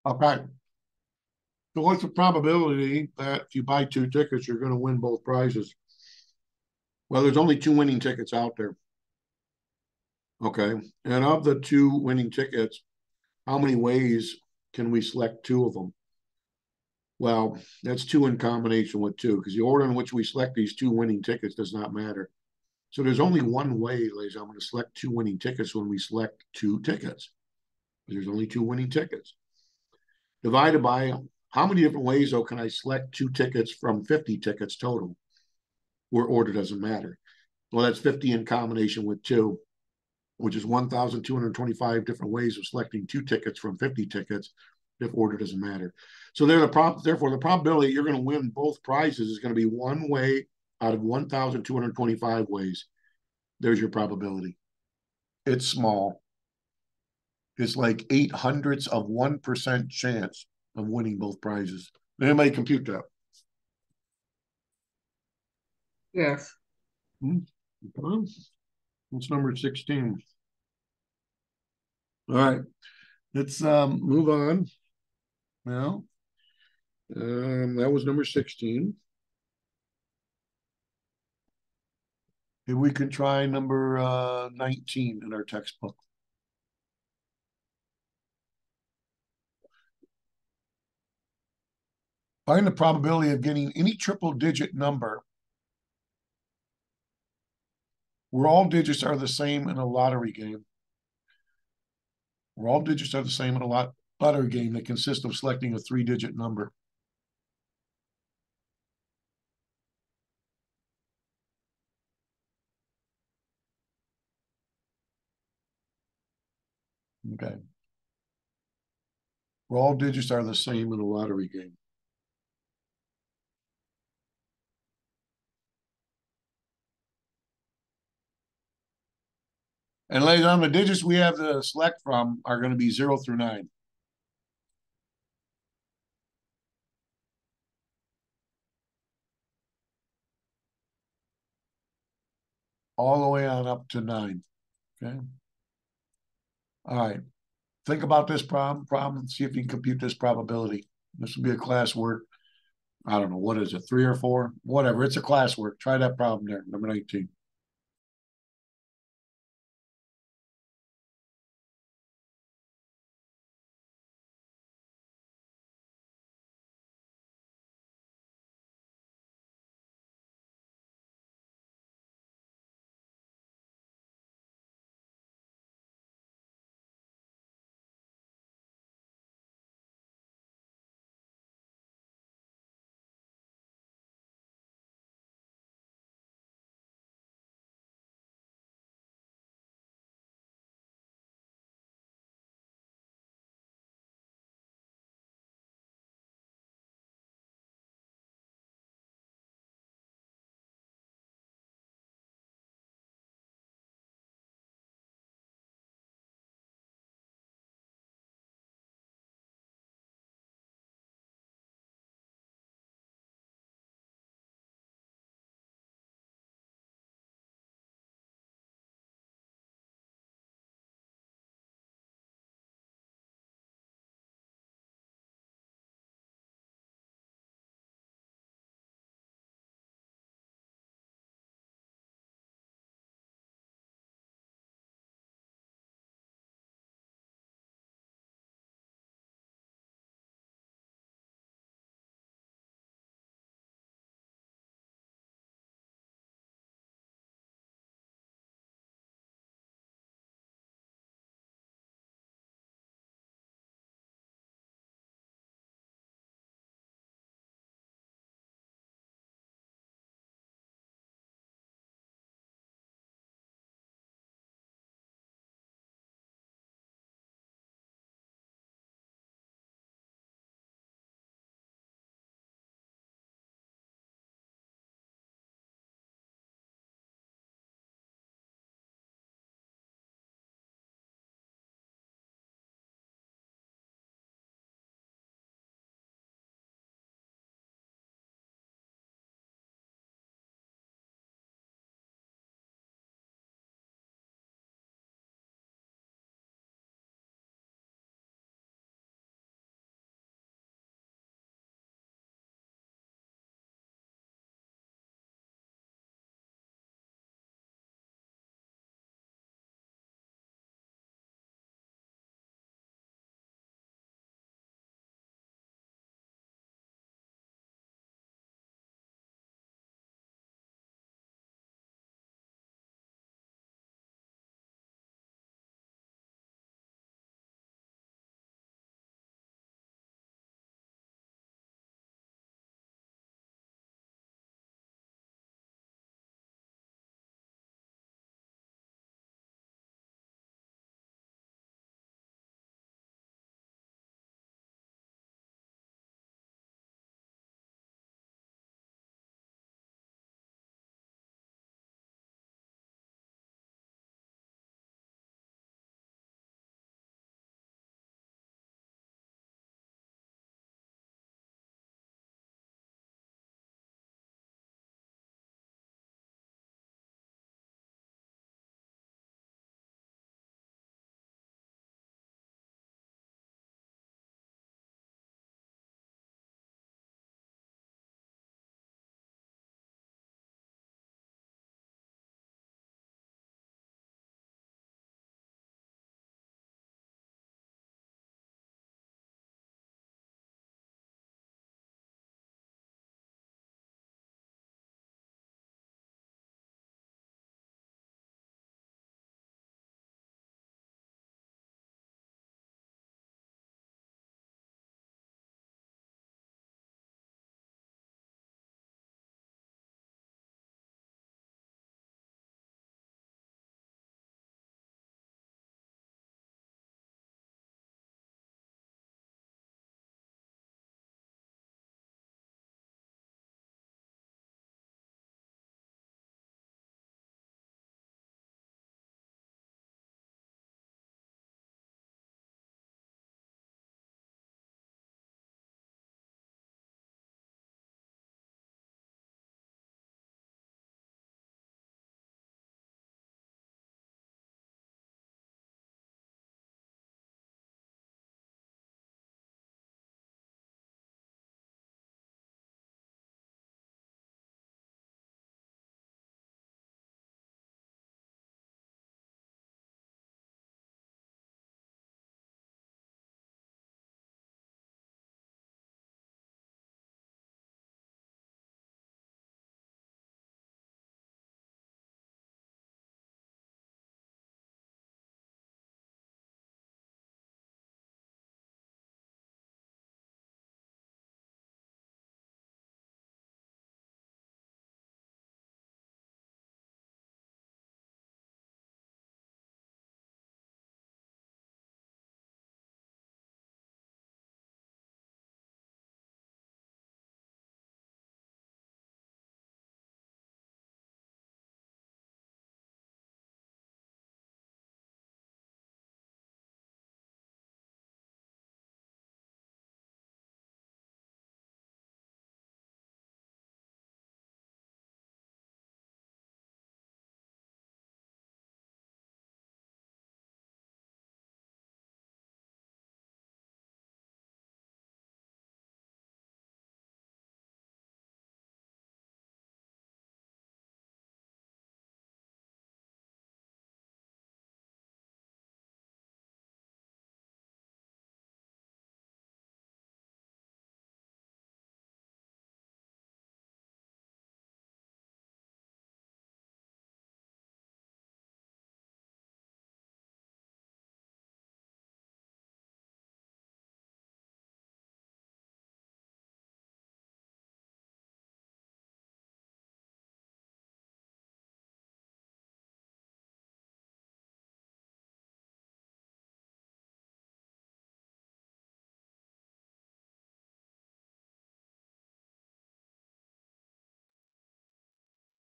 Okay. So what's the probability that if you buy two tickets, you're gonna win both prizes? Well, there's only two winning tickets out there. Okay, and of the two winning tickets, how many ways can we select two of them? Well, that's two in combination with two, because the order in which we select these two winning tickets does not matter. So there's only one way, ladies, I'm gonna select two winning tickets when we select two tickets. There's only two winning tickets. Divided by, how many different ways though can I select two tickets from fifty tickets total? Where order doesn't matter. Well, that's fifty in combination with two, which is one thousand two hundred twenty-five different ways of selecting two tickets from fifty tickets if order doesn't matter. So the therefore the probability you're gonna win both prizes is gonna be one way out of one thousand two hundred twenty-five ways. There's your probability. It's small. It's like eight hundredths of one percent chance of winning both prizes. Anybody compute that? Yes. Okay. What's number sixteen? All right, let's um move on. Now. Um, that was number sixteen. If we can try number uh nineteen in our textbook. Find the probability of getting any triple digit number where all digits are the same in a lottery game. Where all digits are the same in a lot lottery game that consists of selecting a three digit number. Okay. Where all digits are the same in a lottery game. And ladies on the digits we have to select from are going to be zero through nine. All the way on up to nine. Okay. All right. Think about this problem, problem, see if you can compute this probability. This will be a class work. I don't know, what is it, three or four? Whatever, it's a class work. Try that problem there, number 19.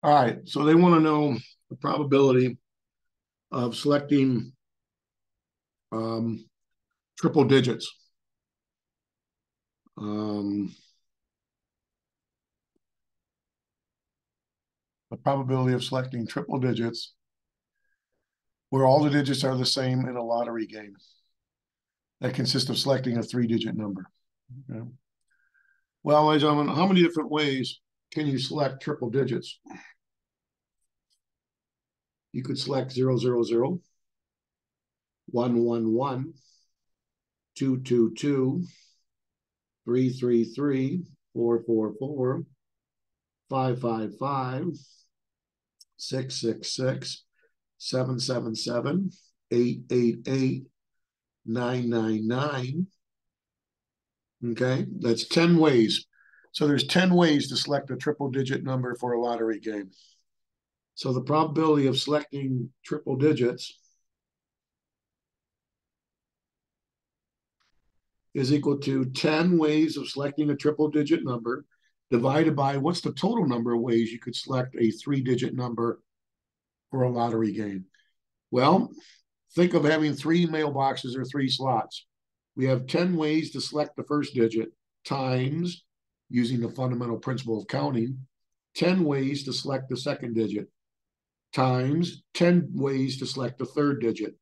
All right, so they want to know the probability of selecting um, triple digits. Um, the probability of selecting triple digits where all the digits are the same in a lottery game that consists of selecting a three-digit number. Okay. Well, ladies and gentlemen, how many different ways can you select triple digits? You could select zero, zero, zero, one, one, one, two, two, two, three, three, three, four, four, four, five, five, five, six, six, six, seven, seven, seven, eight, eight, eight, nine, nine, nine. Okay, that's 10 ways. So there's 10 ways to select a triple digit number for a lottery game. So the probability of selecting triple digits is equal to 10 ways of selecting a triple digit number divided by what's the total number of ways you could select a three digit number for a lottery game? Well, think of having three mailboxes or three slots. We have 10 ways to select the first digit times using the fundamental principle of counting, 10 ways to select the second digit times 10 ways to select the third digit.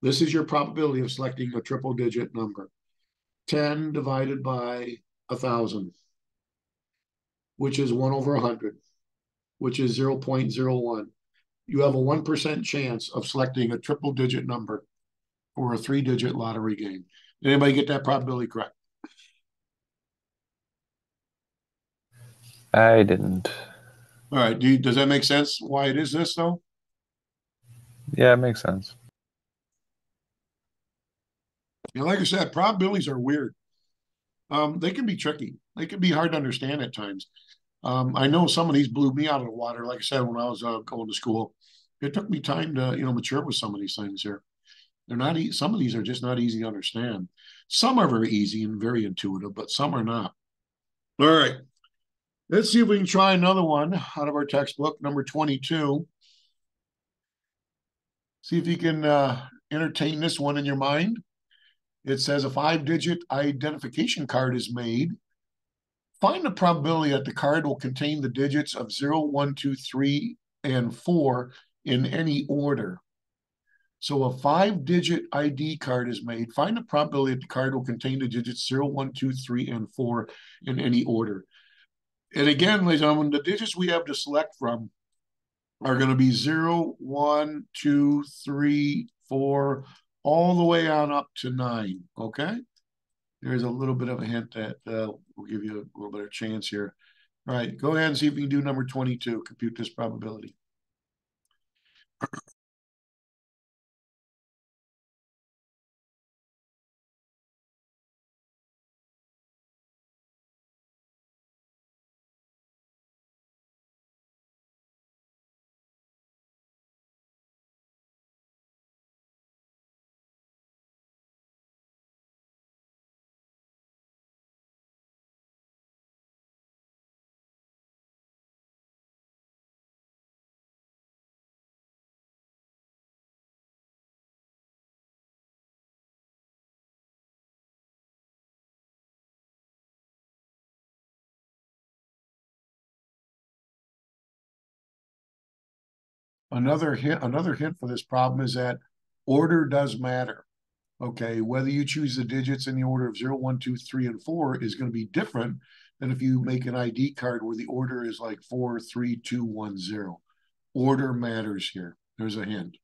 This is your probability of selecting a triple digit number. 10 divided by a thousand, which is one over a hundred, which is 0.01. You have a 1% chance of selecting a triple digit number for a three digit lottery game. Did anybody get that probability correct? I didn't. All right. Do you, does that make sense why it is this though? Yeah, it makes sense. You like I said, probabilities are weird. Um, they can be tricky. They can be hard to understand at times. Um, I know some of these blew me out of the water. Like I said, when I was uh, going to school, it took me time to you know mature with some of these things here. They're not. E some of these are just not easy to understand. Some are very easy and very intuitive, but some are not. All right. Let's see if we can try another one out of our textbook, number 22. See if you can uh, entertain this one in your mind. It says a five digit identification card is made. Find the probability that the card will contain the digits of 0, 1, 2, 3, and 4 in any order. So a five digit ID card is made. Find the probability that the card will contain the digits 0, 1, 2, 3, and 4 in any order. And again, ladies and gentlemen, the digits we have to select from are going to be 0, 1, 2, 3, 4, all the way on up to 9. Okay? There's a little bit of a hint that uh, will give you a little better chance here. All right, go ahead and see if you can do number 22, compute this probability. Another hint, another hint for this problem is that order does matter. Okay, whether you choose the digits in the order of 0, 1, 2, 3, and 4 is going to be different than if you make an ID card where the order is like 4, 3, 2, 1, 0. Order matters here. There's a hint.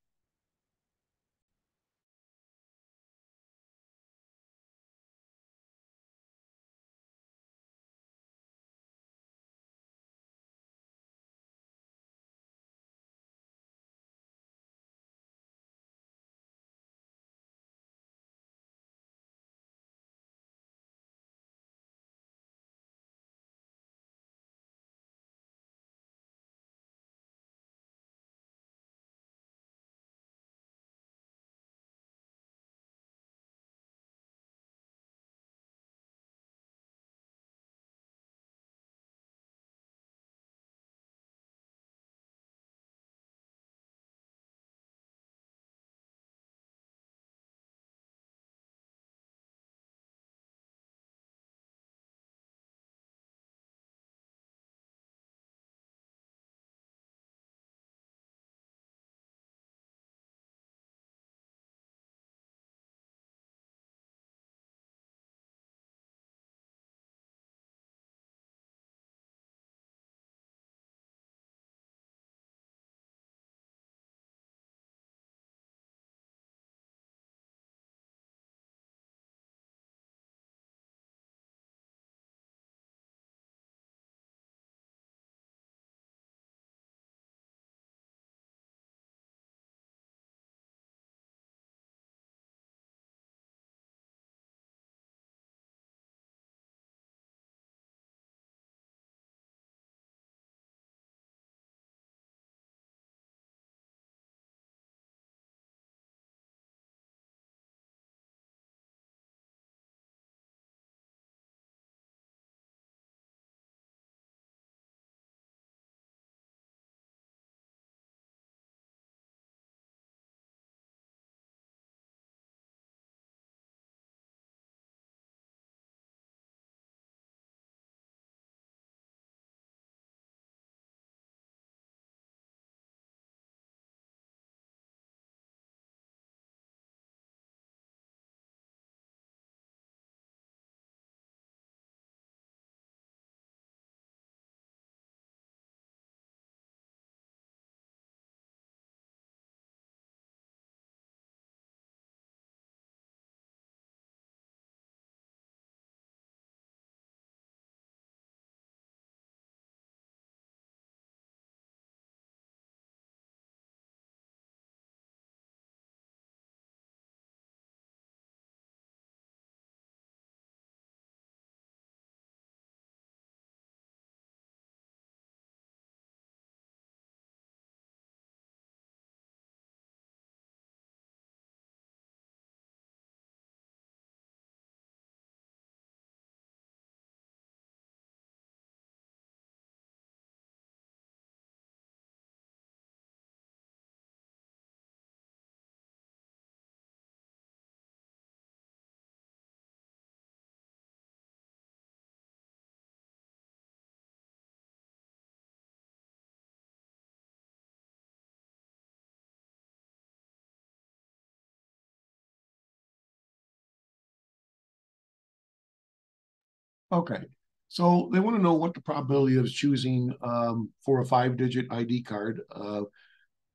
Okay, so they want to know what the probability of choosing um for a five-digit ID card, uh.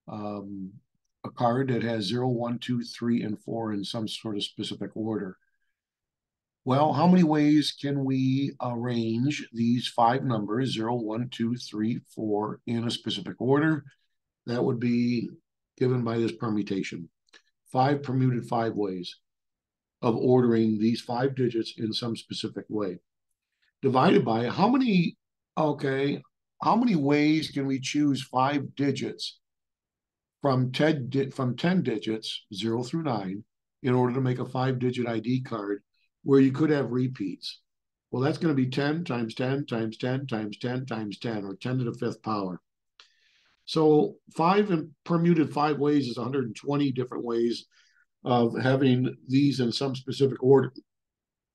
Um, a card that has zero, one, two, three, and four in some sort of specific order. Well, how many ways can we arrange these five numbers, zero, one, two, three, four, in a specific order? That would be given by this permutation. Five permuted five ways of ordering these five digits in some specific way. Divided by how many, okay, how many ways can we choose five digits from ten, di- from ten digits, zero through nine, in order to make a five-digit ID card where you could have repeats? Well, that's gonna be ten times ten times ten times ten times ten, or ten to the fifth power. So five and permuted five ways is hundred and twenty different ways of having these in some specific order.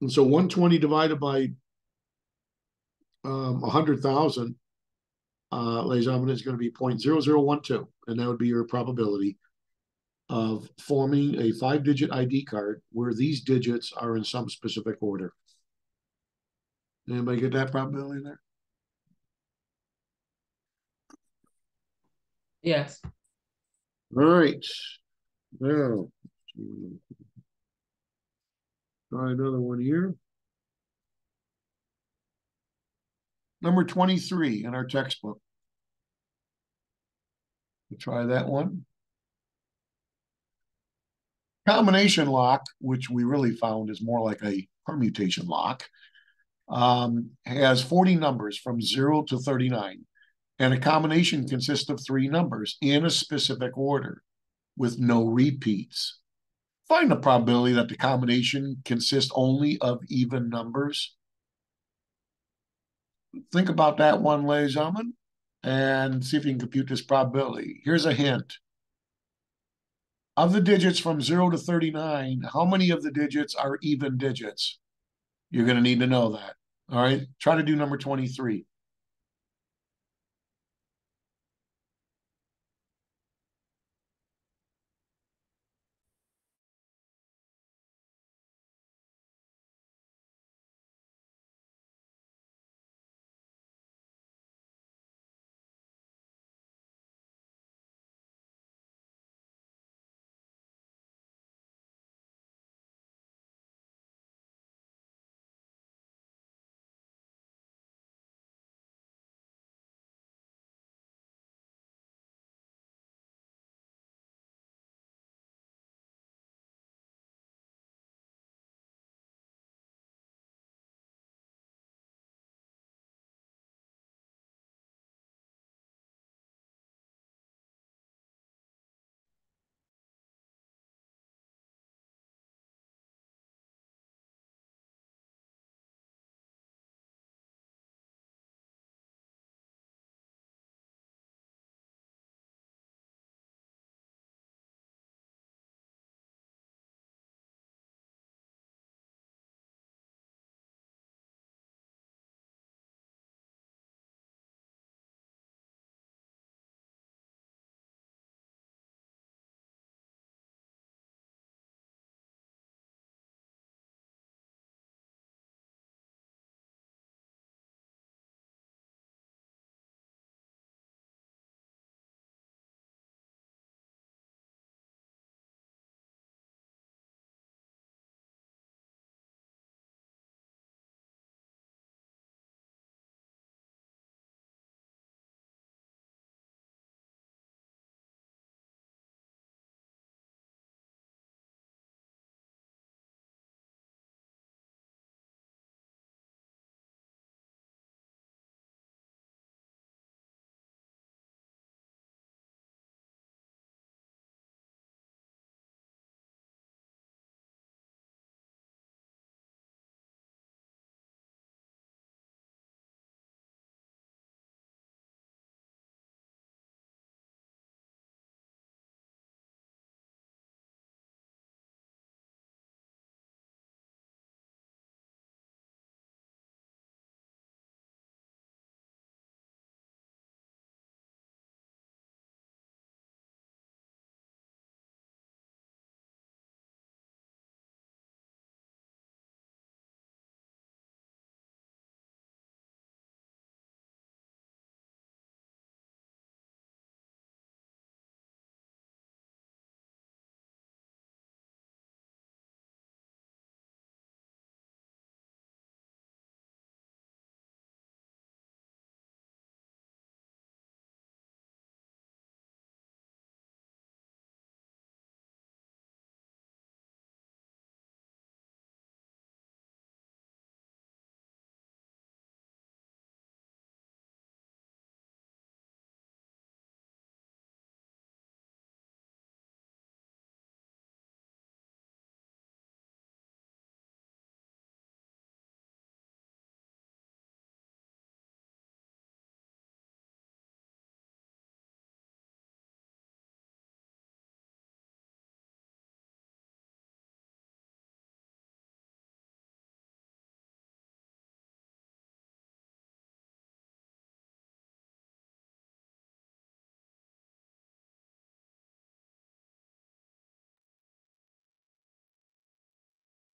And so one twenty divided by um, a hundred thousand, uh, ladies and gentlemen, is be zero zero one two, and that would be your probability of forming a five-digit ID card where these digits are in some specific order. Anybody get that probability there? Yes. All right, now. Try another one here. Number twenty-three in our textbook. We'll Try that one. Combination lock, which we really found is more like a permutation lock, um, has forty numbers from zero to thirty-nine. And a combination consists of three numbers in a specific order with no repeats. Find the probability that the combination consists only of even numbers. Think about that one, ladies and gentlemen, and see if you can compute this probability. Here's a hint. Of the digits from zero to thirty-nine, how many of the digits are even digits? You're gonna need to know that. All right, try to do number twenty-three.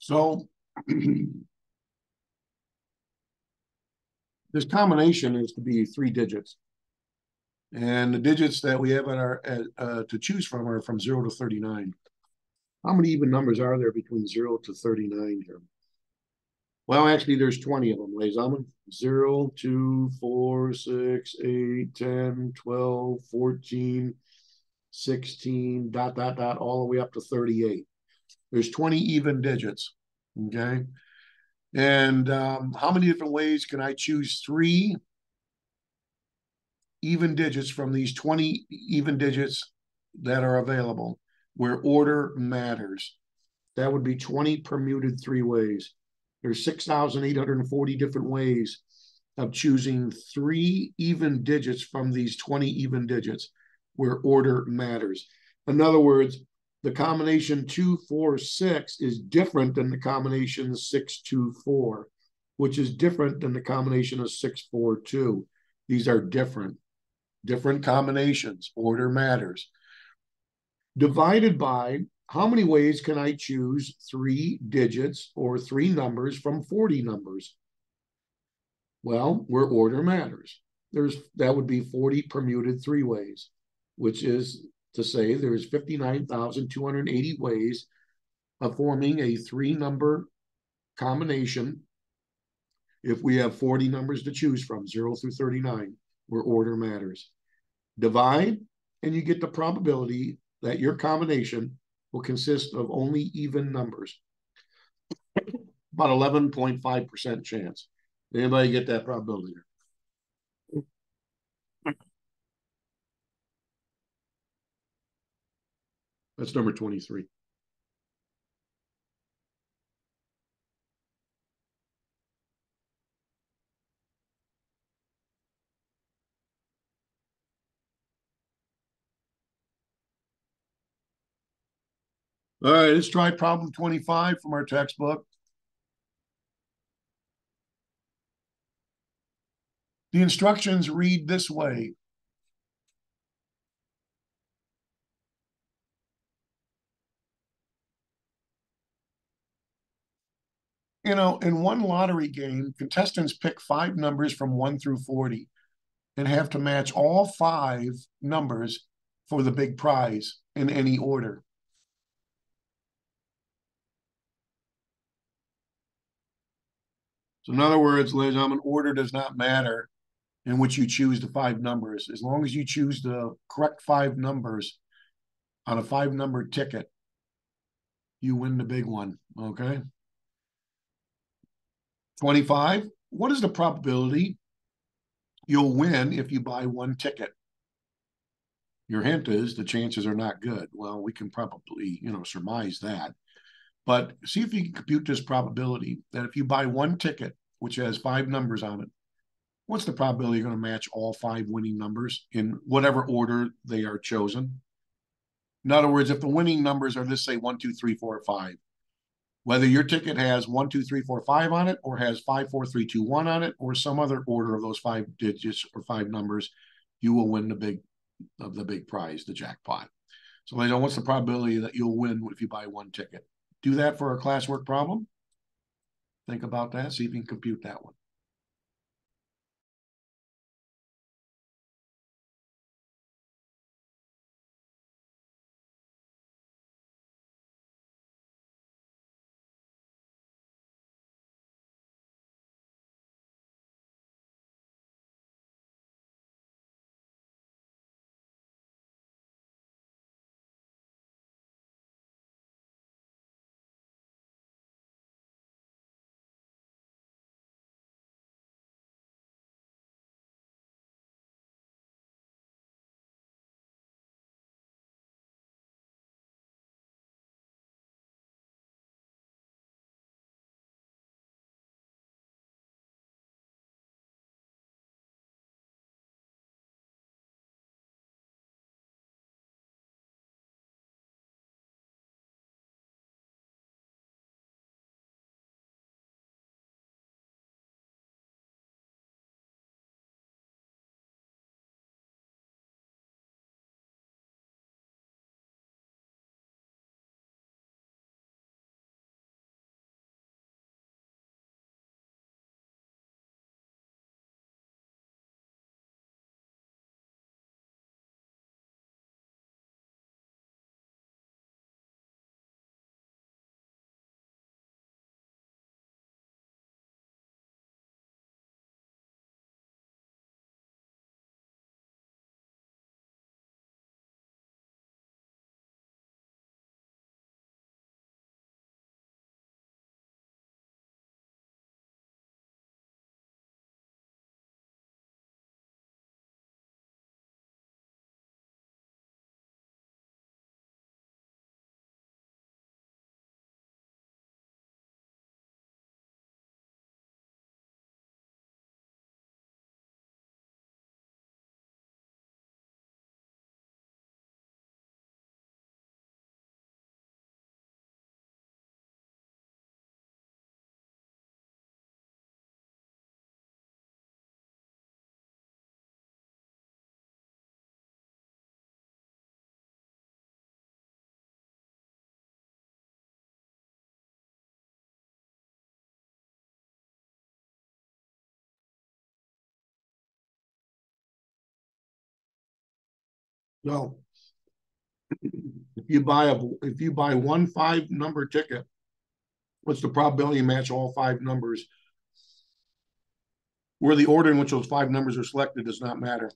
So this combination is to be three digits. And the digits that we have at our, at, uh, to choose from are from zero to thirty-nine. How many even numbers are there between zero to thirty-nine here? Well, actually, there's twenty of them, ladies and gentlemen. Zero, two, four, six, eight, ten, twelve, fourteen, sixteen, dot, dot, dot, all the way up to thirty-eight. There's twenty even digits, okay? And um, how many different ways can I choose three even digits from these 20 even digits that are available where order matters? That would be 20 permuted three ways. There's 6,840 different ways of choosing three even digits from these 20 even digits where order matters. In other words, the combination two, four, six is different than the combination six, two, four, which is different than the combination of six, four, two. These are different, different combinations. Order matters. Divided by how many ways can I choose three digits or three numbers from 40 numbers? Well, where order matters. There's that would be 40 permuted three ways, which is to say there's 59,280 ways of forming a three number combination if we have 40 numbers to choose from, 0 through 39, where order matters. Divide, and you get the probability that your combination will consist of only even numbers. About 11.5% chance. Anybody get that probability? That's number 23. All right, let's try problem 25 from our textbook. The instructions read this way. You know, in one lottery game, contestants pick five numbers from one through 40 and have to match all five numbers for the big prize in any order. So in other words, ladies and gentlemen, order does not matter in which you choose the five numbers. As long as you choose the correct five numbers on a five number ticket, you win the big one. Okay. 25. What is the probability you'll win if you buy one ticket? Your hint is the chances are not good. Well, we can probably, you know, surmise that. But see if you can compute this probability that if you buy one ticket, which has five numbers on it, what's the probability you're going to match all five winning numbers in whatever order they are chosen? In other words, if the winning numbers are, let's say, one, two, three, four, five, whether your ticket has one, two, three, four, five on it, or has five, four, three, two, one on it, or some other order of those five digits or five numbers, you will win the big of the big prize, the jackpot. So, ladies, what's the probability that you'll win if you buy one ticket? Do that for a classwork problem. Think about that. See if you can compute that one. So. If you buy a, if you buy one five number ticket. What's the probability you match all five numbers? Where the order in which those five numbers are selected does not matter.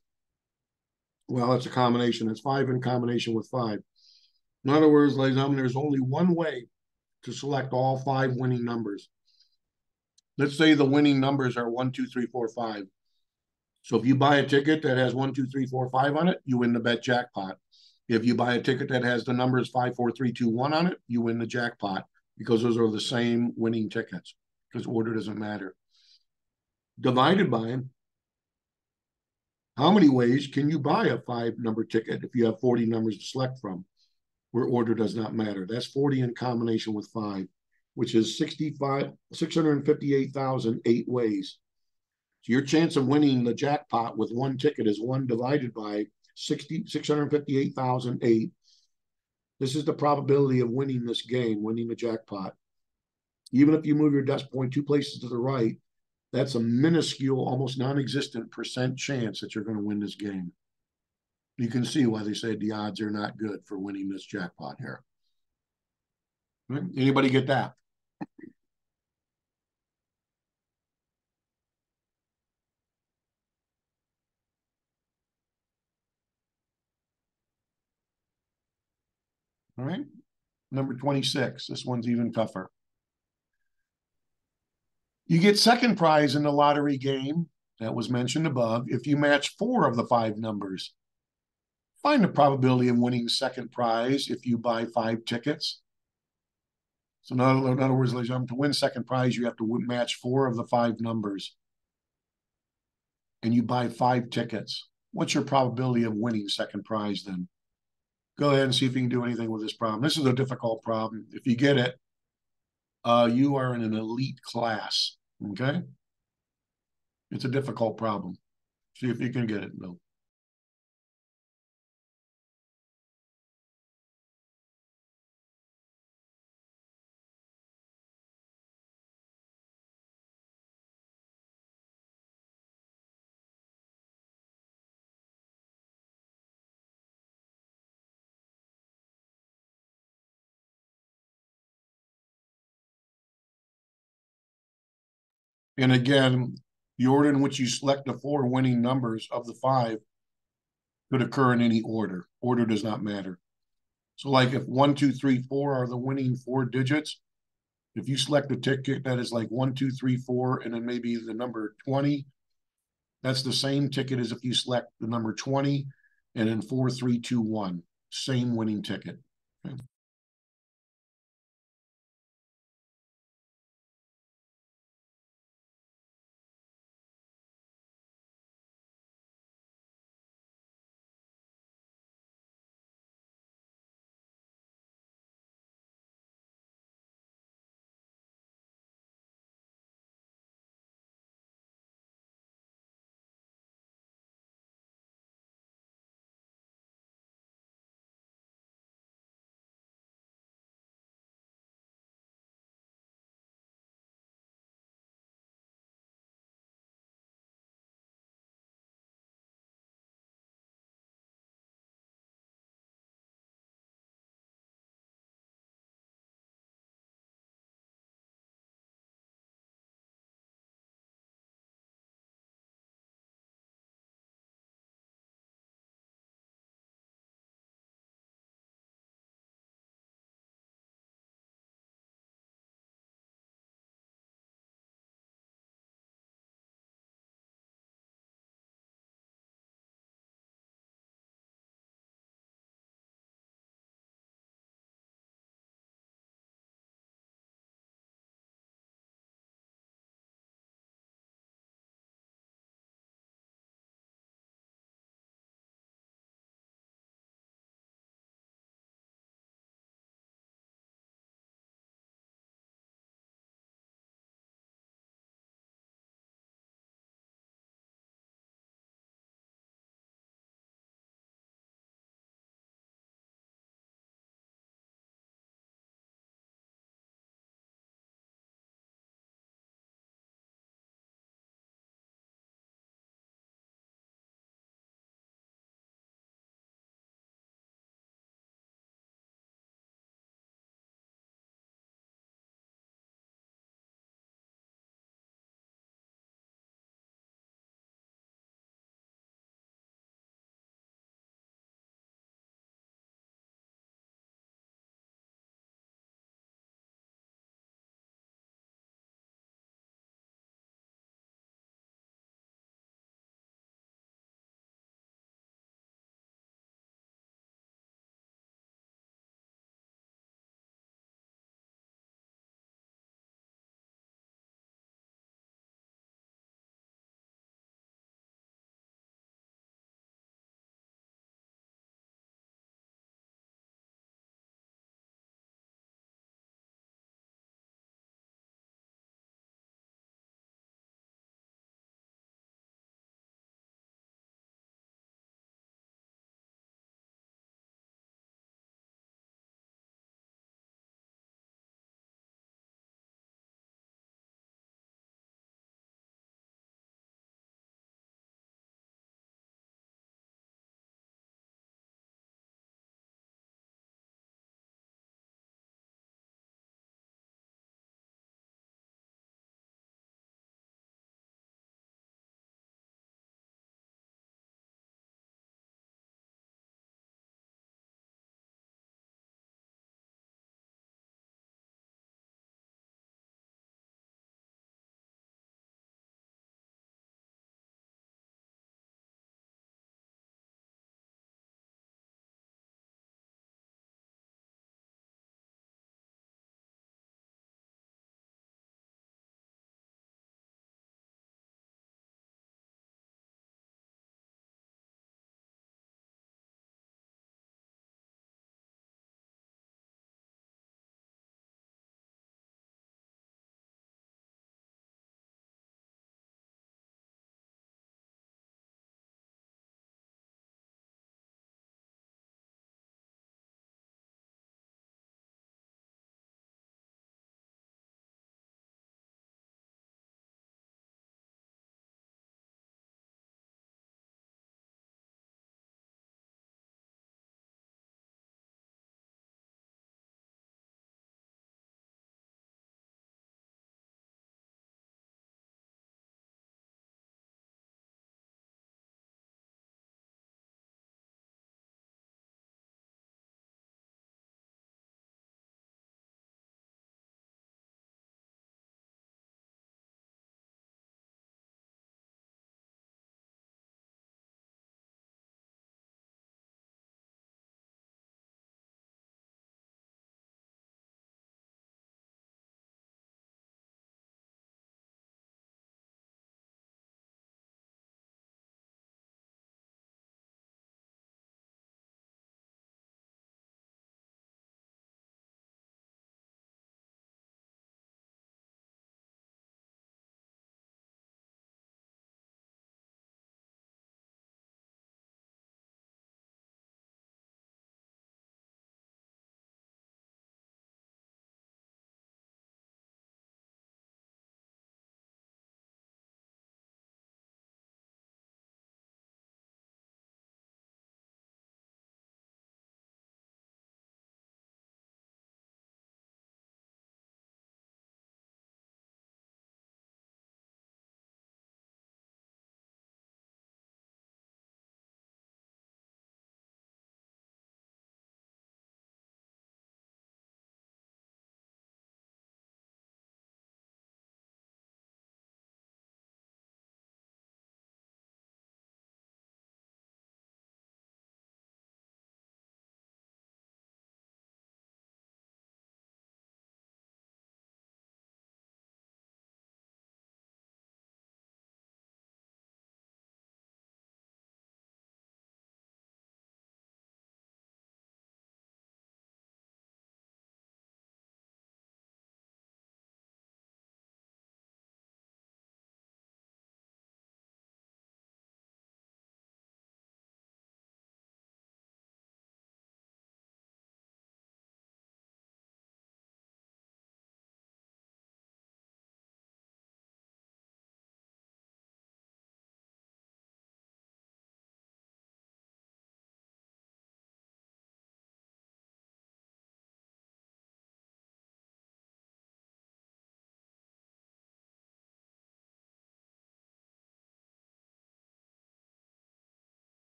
Well, it's a combination. It's five in combination with five. In other words, ladies and gentlemen, there's only one way to select all five winning numbers. Let's say the winning numbers are one, two, three, four, five. So if you buy a ticket that has one, two, three, four, five on it, you win the bet jackpot. If you buy a ticket that has the numbers five, four, three, two, one on it, you win the jackpot because those are the same winning tickets because order doesn't matter. Divided by how many ways can you buy a five number ticket if you have 40 numbers to select from where order does not matter? That's 40 in combination with five, which is 65, 658,008 ways. Your chance of winning the jackpot with one ticket is one divided by 60, 658,008. This is the probability of winning this game, winning the jackpot. Even if you move your desk point two places to the right, that's a minuscule, almost non-existent percent chance that you're going to win this game. You can see why they say the odds are not good for winning this jackpot here. Anybody get that? All right. Number 26. This one's even tougher. You get second prize in the lottery game that was mentioned above if you match four of the five numbers. Find the probability of winning second prize if you buy five tickets. So in other, in other words, to win second prize, you have to match four of the five numbers. And you buy five tickets. What's your probability of winning second prize then? Go ahead and see if you can do anything with this problem. This is a difficult problem. If you get it, uh, you are in an elite class. Okay. It's a difficult problem. See if you can get it, Bill. And again, the order in which you select the four winning numbers of the five could occur in any order. Order does not matter. So, like if one, two, three, four are the winning four digits, if you select a ticket that is like one, two, three, four, and then maybe the number 20, that's the same ticket as if you select the number 20 and then four, three, two, one. Same winning ticket. Okay.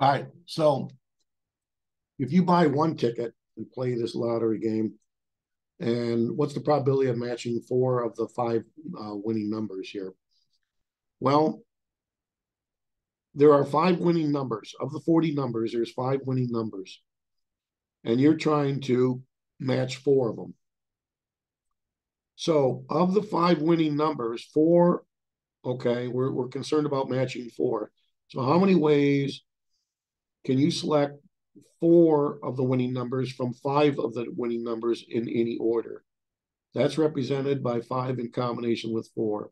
All right, so if you buy one ticket and play this lottery game, and what's the probability of matching four of the five uh, winning numbers here? Well, there are five winning numbers. Of the 40 numbers, there's five winning numbers. And you're trying to match four of them. So of the five winning numbers, four, okay, we're, we're concerned about matching four. So how many ways can you select four of the winning numbers from five of the winning numbers in any order? That's represented by five in combination with four.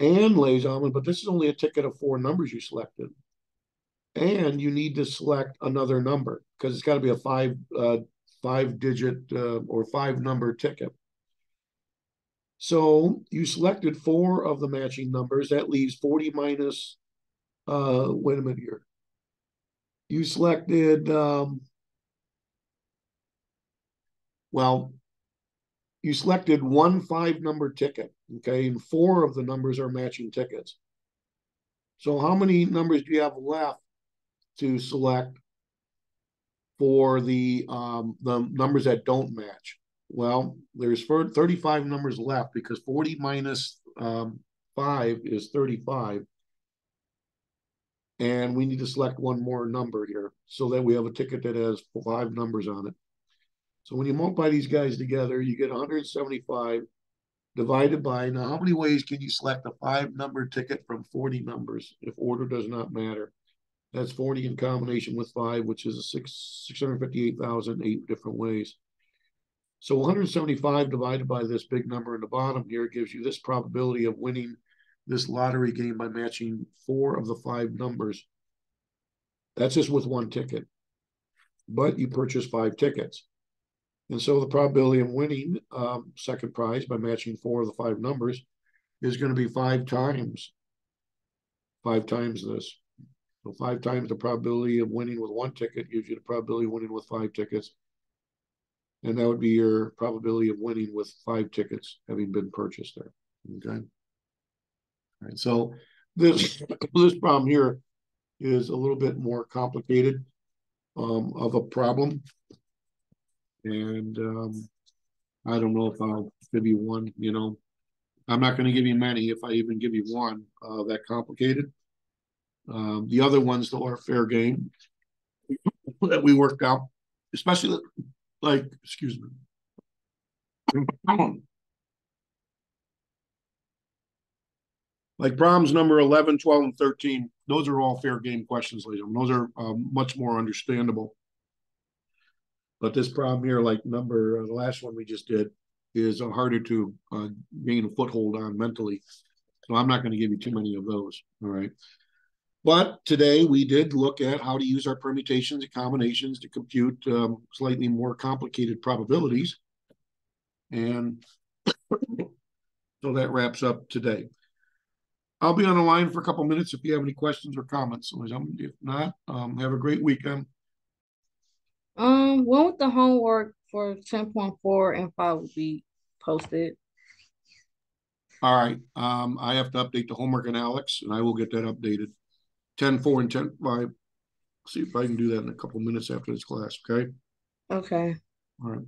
And, ladies and gentlemen, but this is only a ticket of four numbers you selected. And you need to select another number because it's got to be a five uh, five digit uh, or five number ticket. So you selected four of the matching numbers. That leaves 40 minus, uh, wait a minute here. You selected, um, well, you selected one five number ticket, okay, and four of the numbers are matching tickets. So how many numbers do you have left to select for the um, the numbers that don't match? Well, there's 35 numbers left because 40 minus um, 5 is 35. And we need to select one more number here so that we have a ticket that has five numbers on it. So when you multiply these guys together, you get 175 divided by, now how many ways can you select a five number ticket from 40 numbers if order does not matter? That's 40 in combination with five, which is a six, 658,000, eight different ways. So 175 divided by this big number in the bottom here gives you this probability of winning this lottery game by matching four of the five numbers. That's just with one ticket. But you purchase five tickets. And so the probability of winning um, second prize by matching four of the five numbers is going to be five times. Five times this. So five times the probability of winning with one ticket gives you the probability of winning with five tickets. And that would be your probability of winning with five tickets having been purchased there. Okay. Right. So this this problem here is a little bit more complicated um, of a problem. And um, I don't know if I'll give you one, you know, I'm not going to give you many if I even give you one uh, that complicated. Um, the other ones that are fair game that we worked out, especially like, excuse me. Like problems number 11, 12, and 13, those are all fair game questions, ladies and Those are um, much more understandable. But this problem here, like number, uh, the last one we just did, is uh, harder to uh, gain a foothold on mentally. So I'm not going to give you too many of those. All right. But today we did look at how to use our permutations and combinations to compute um, slightly more complicated probabilities. And so that wraps up today. I'll be on the line for a couple minutes if you have any questions or comments. If not, um, have a great weekend. Um, when would the homework for ten point four and five will be posted? All right. Um, I have to update the homework and ALEKS, and I will get that updated. 10.4 and 10.5. See if I can do that in a couple minutes after this class. Okay. Okay. All right.